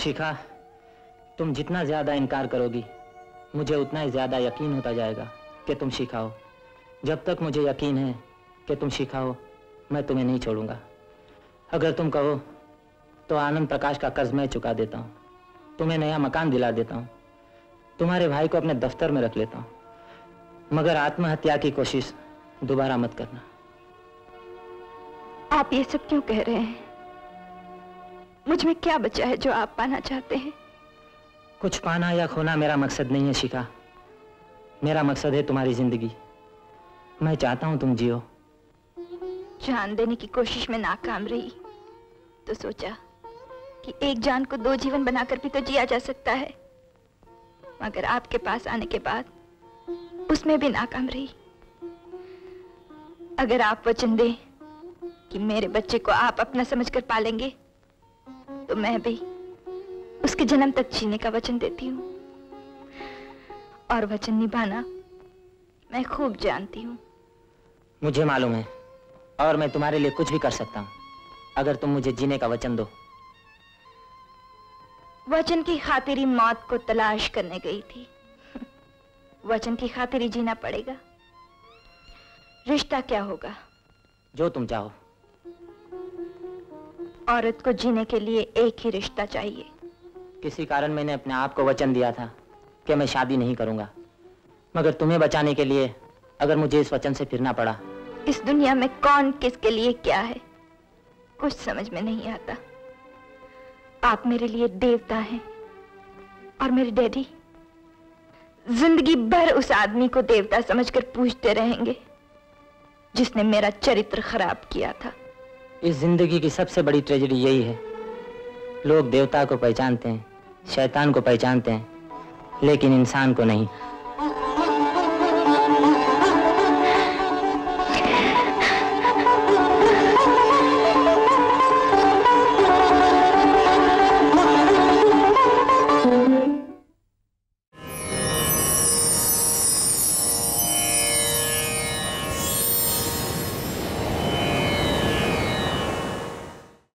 शिखा, तुम जितना ज़्यादा इनकार करोगी, मुझे उतना ही ज़्यादा यकीन होता जाएगा कि तुम शिखा हो। जब तक मुझे यकीन है कि तुम शिखा हो, मैं तुम्हें नहीं छोड़ूँगा। अगर तुम कहो तो आनंद प्रकाश का कर्ज मैं चुका देता हूँ। तुम्हें नया मकान दिला देता हूँ। तुम्हारे भाई को अपने दफ्तर में रख लेता हूँ। मगर आत्महत्या की कोशिश दोबारा मत करना। आप ये सब क्यों कह रहे हैं? मुझमें क्या बचा है जो आप पाना चाहते हैं? कुछ पाना या खोना मेरा मकसद नहीं है शिखा मेरा मकसद है तुम्हारी ज़िंदगी। मैं चाहता हूँ तुम जियो। जान देने की कोशिश में नाकाम रही। तो सोचा कि एक जान को दो जीवन बनाकर भी तो जिया जा सकता है। मगर आपके पास आने के बाद उसमें भी नाकाम रही। अगर आप वचन दें कि मेरे बच्चे को आप अपना समझकर पालेंगे तो मैं भी उसके जन्म तक जीने का वचन देती हूँ। और वचन निभाना मैं खूब जानती हूँ। मुझे मालूम है और मैं तुम्हारे लिए कुछ भी कर सकता हूँ अगर तुम मुझे जीने का वचन दो। वचन की खातिरी मौत को तलाश करने गई थी। वचन की खातिरी जीना पड़ेगा। रिश्ता क्या होगा? जो तुम चाहो। औरत को जीने के लिए एक ही रिश्ता चाहिए। किसी कारण मैंने अपने आप को वचन दिया था कि मैं शादी नहीं करूँगा। मगर तुम्हें बचाने के लिए अगर मुझे इस वचन से फिरना पड़ा। इस दुनिया में कौन किसके लिए क्या है कुछ समझ में नहीं आता। आप मेरे लिए देवता हैं और मेरे डैडी ज़िंदगी भर उस आदमी को देवता समझकर पूछते रहेंगे जिसने मेरा चरित्र खराब किया था। इस ज़िंदगी की सबसे बड़ी ट्रेजेडी यही है। लोग देवता को पहचानते हैं, शैतान को पहचानते हैं, लेकिन इंसान को नहीं।